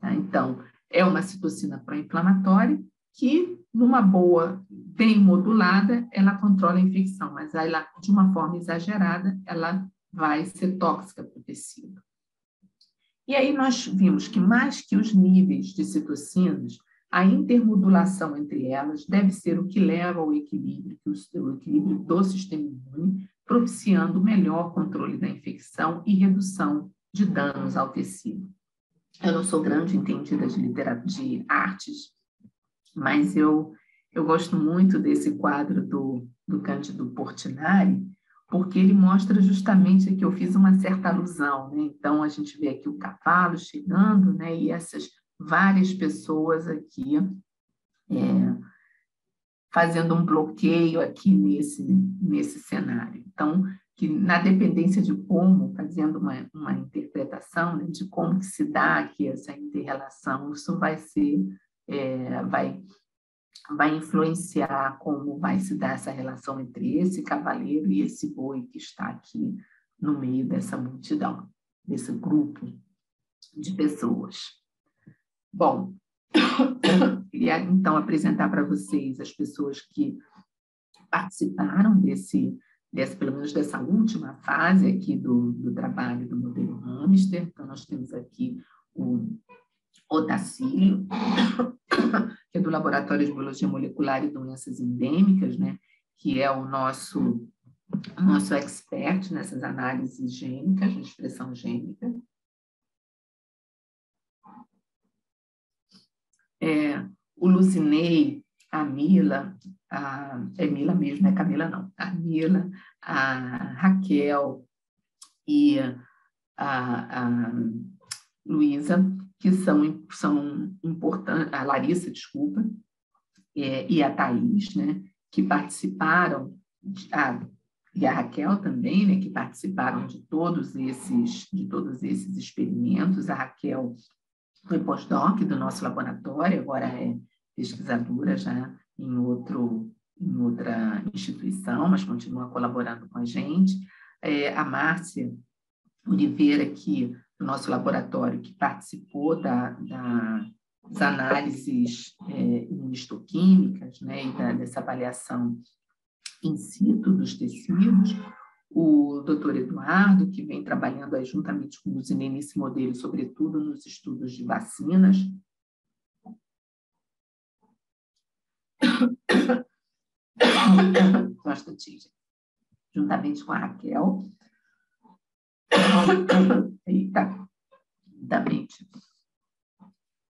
Tá? Então, é uma citocina pró-inflamatória que, numa boa, bem modulada, ela controla a infecção, mas ela, de uma forma exagerada, ela vai ser tóxica para o tecido. E aí nós vimos que mais que os níveis de citocinas, a intermodulação entre elas deve ser o que leva ao equilíbrio, o equilíbrio do sistema imune, propiciando melhor controle da infecção e redução de danos ao tecido. Eu não sou grande entendida de literatura, de artes, mas eu, eu gosto muito desse quadro do, do Cândido Portinari, porque ele mostra justamente que eu fiz uma certa alusão. Né? Então, a gente vê aqui o cavalo chegando, né? e essas várias pessoas aqui é, fazendo um bloqueio aqui nesse, nesse cenário. Então, que na dependência de como, fazendo uma, uma interpretação né, de como que se dá aqui essa interrelação, isso vai ser, é, vai, vai influenciar como vai se dar essa relação entre esse cavaleiro e esse boi que está aqui no meio dessa multidão, desse grupo de pessoas. Bom, queria então apresentar para vocês as pessoas que participaram desse, desse, pelo menos dessa última fase aqui do, do trabalho do modelo hamster. Então, nós temos aqui o Otacílio, que é do Laboratório de Biologia Molecular e Doenças Endêmicas, né? que é o nosso, nosso expert nessas análises gênicas, de expressão gênica. é, o Lucinei, a Mila, a, é Mila mesmo, é Camila não, a Mila, a Raquel e a, a Luísa, que são, são importantes, a Larissa, desculpa, é, e a Thaís, né, que participaram, de, a, e a Raquel também, né, que participaram de todos esses, de todos esses experimentos. A Raquel foi pós-doc do nosso laboratório, agora é pesquisadora já em, outro, em outra instituição, mas continua colaborando com a gente. É, a Márcia Oliveira, aqui do nosso laboratório, que participou da, da das análises é, né, e da, dessa avaliação in situ dos tecidos, o doutor Eduardo, que vem trabalhando aí juntamente com o Luzinei nesse modelo, sobretudo nos estudos de vacinas. Bastante, juntamente com a Raquel. Eita, juntamente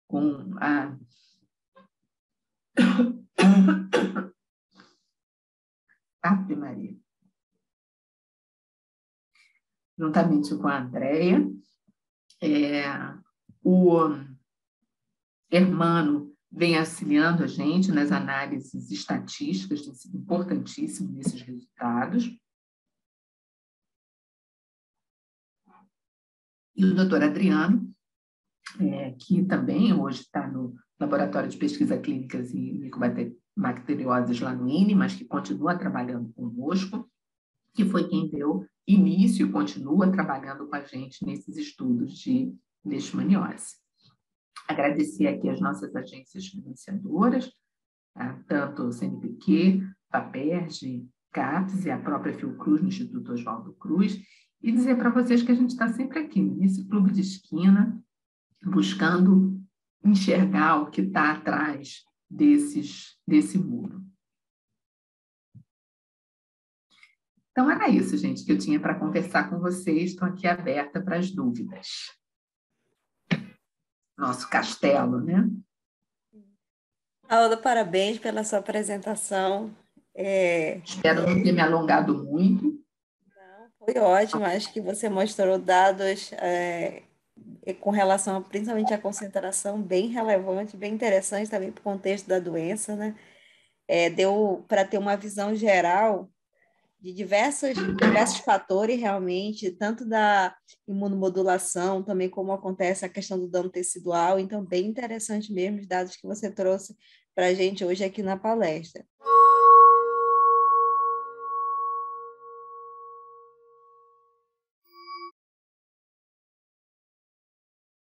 com a Ave Maria juntamente com a Andrea. É, o Hermano vem auxiliando a gente nas análises estatísticas, tem sido importantíssimo nesses resultados. E o doutor Adriano, é, que também hoje está no Laboratório de Pesquisa Clínicas e Micobacterioses lá no INE, mas que continua trabalhando conosco, que foi quem deu início e continua trabalhando com a gente nesses estudos de leishmaniose. Agradecer aqui as nossas agências financiadoras, tá? tanto o CNPq, FAPERJ, CAPES e a própria Fiocruz, no Instituto Oswaldo Cruz, e dizer para vocês que a gente está sempre aqui, nesse clube de esquina, buscando enxergar o que está atrás desses, desse muro. Então, era isso, gente, que eu tinha para conversar com vocês. Estou aqui aberta para as dúvidas. Nosso castelo, né? Alda, parabéns pela sua apresentação. É... Espero não ter me alongado muito. Não, foi ótimo. Acho que você mostrou dados é, com relação principalmente à concentração bem relevante, bem interessante também para o contexto da doença, né? É, deu para ter uma visão geral de diversos, diversos fatores realmente, tanto da imunomodulação, também como acontece a questão do dano tecidual, então bem interessante mesmo os dados que você trouxe para a gente hoje aqui na palestra.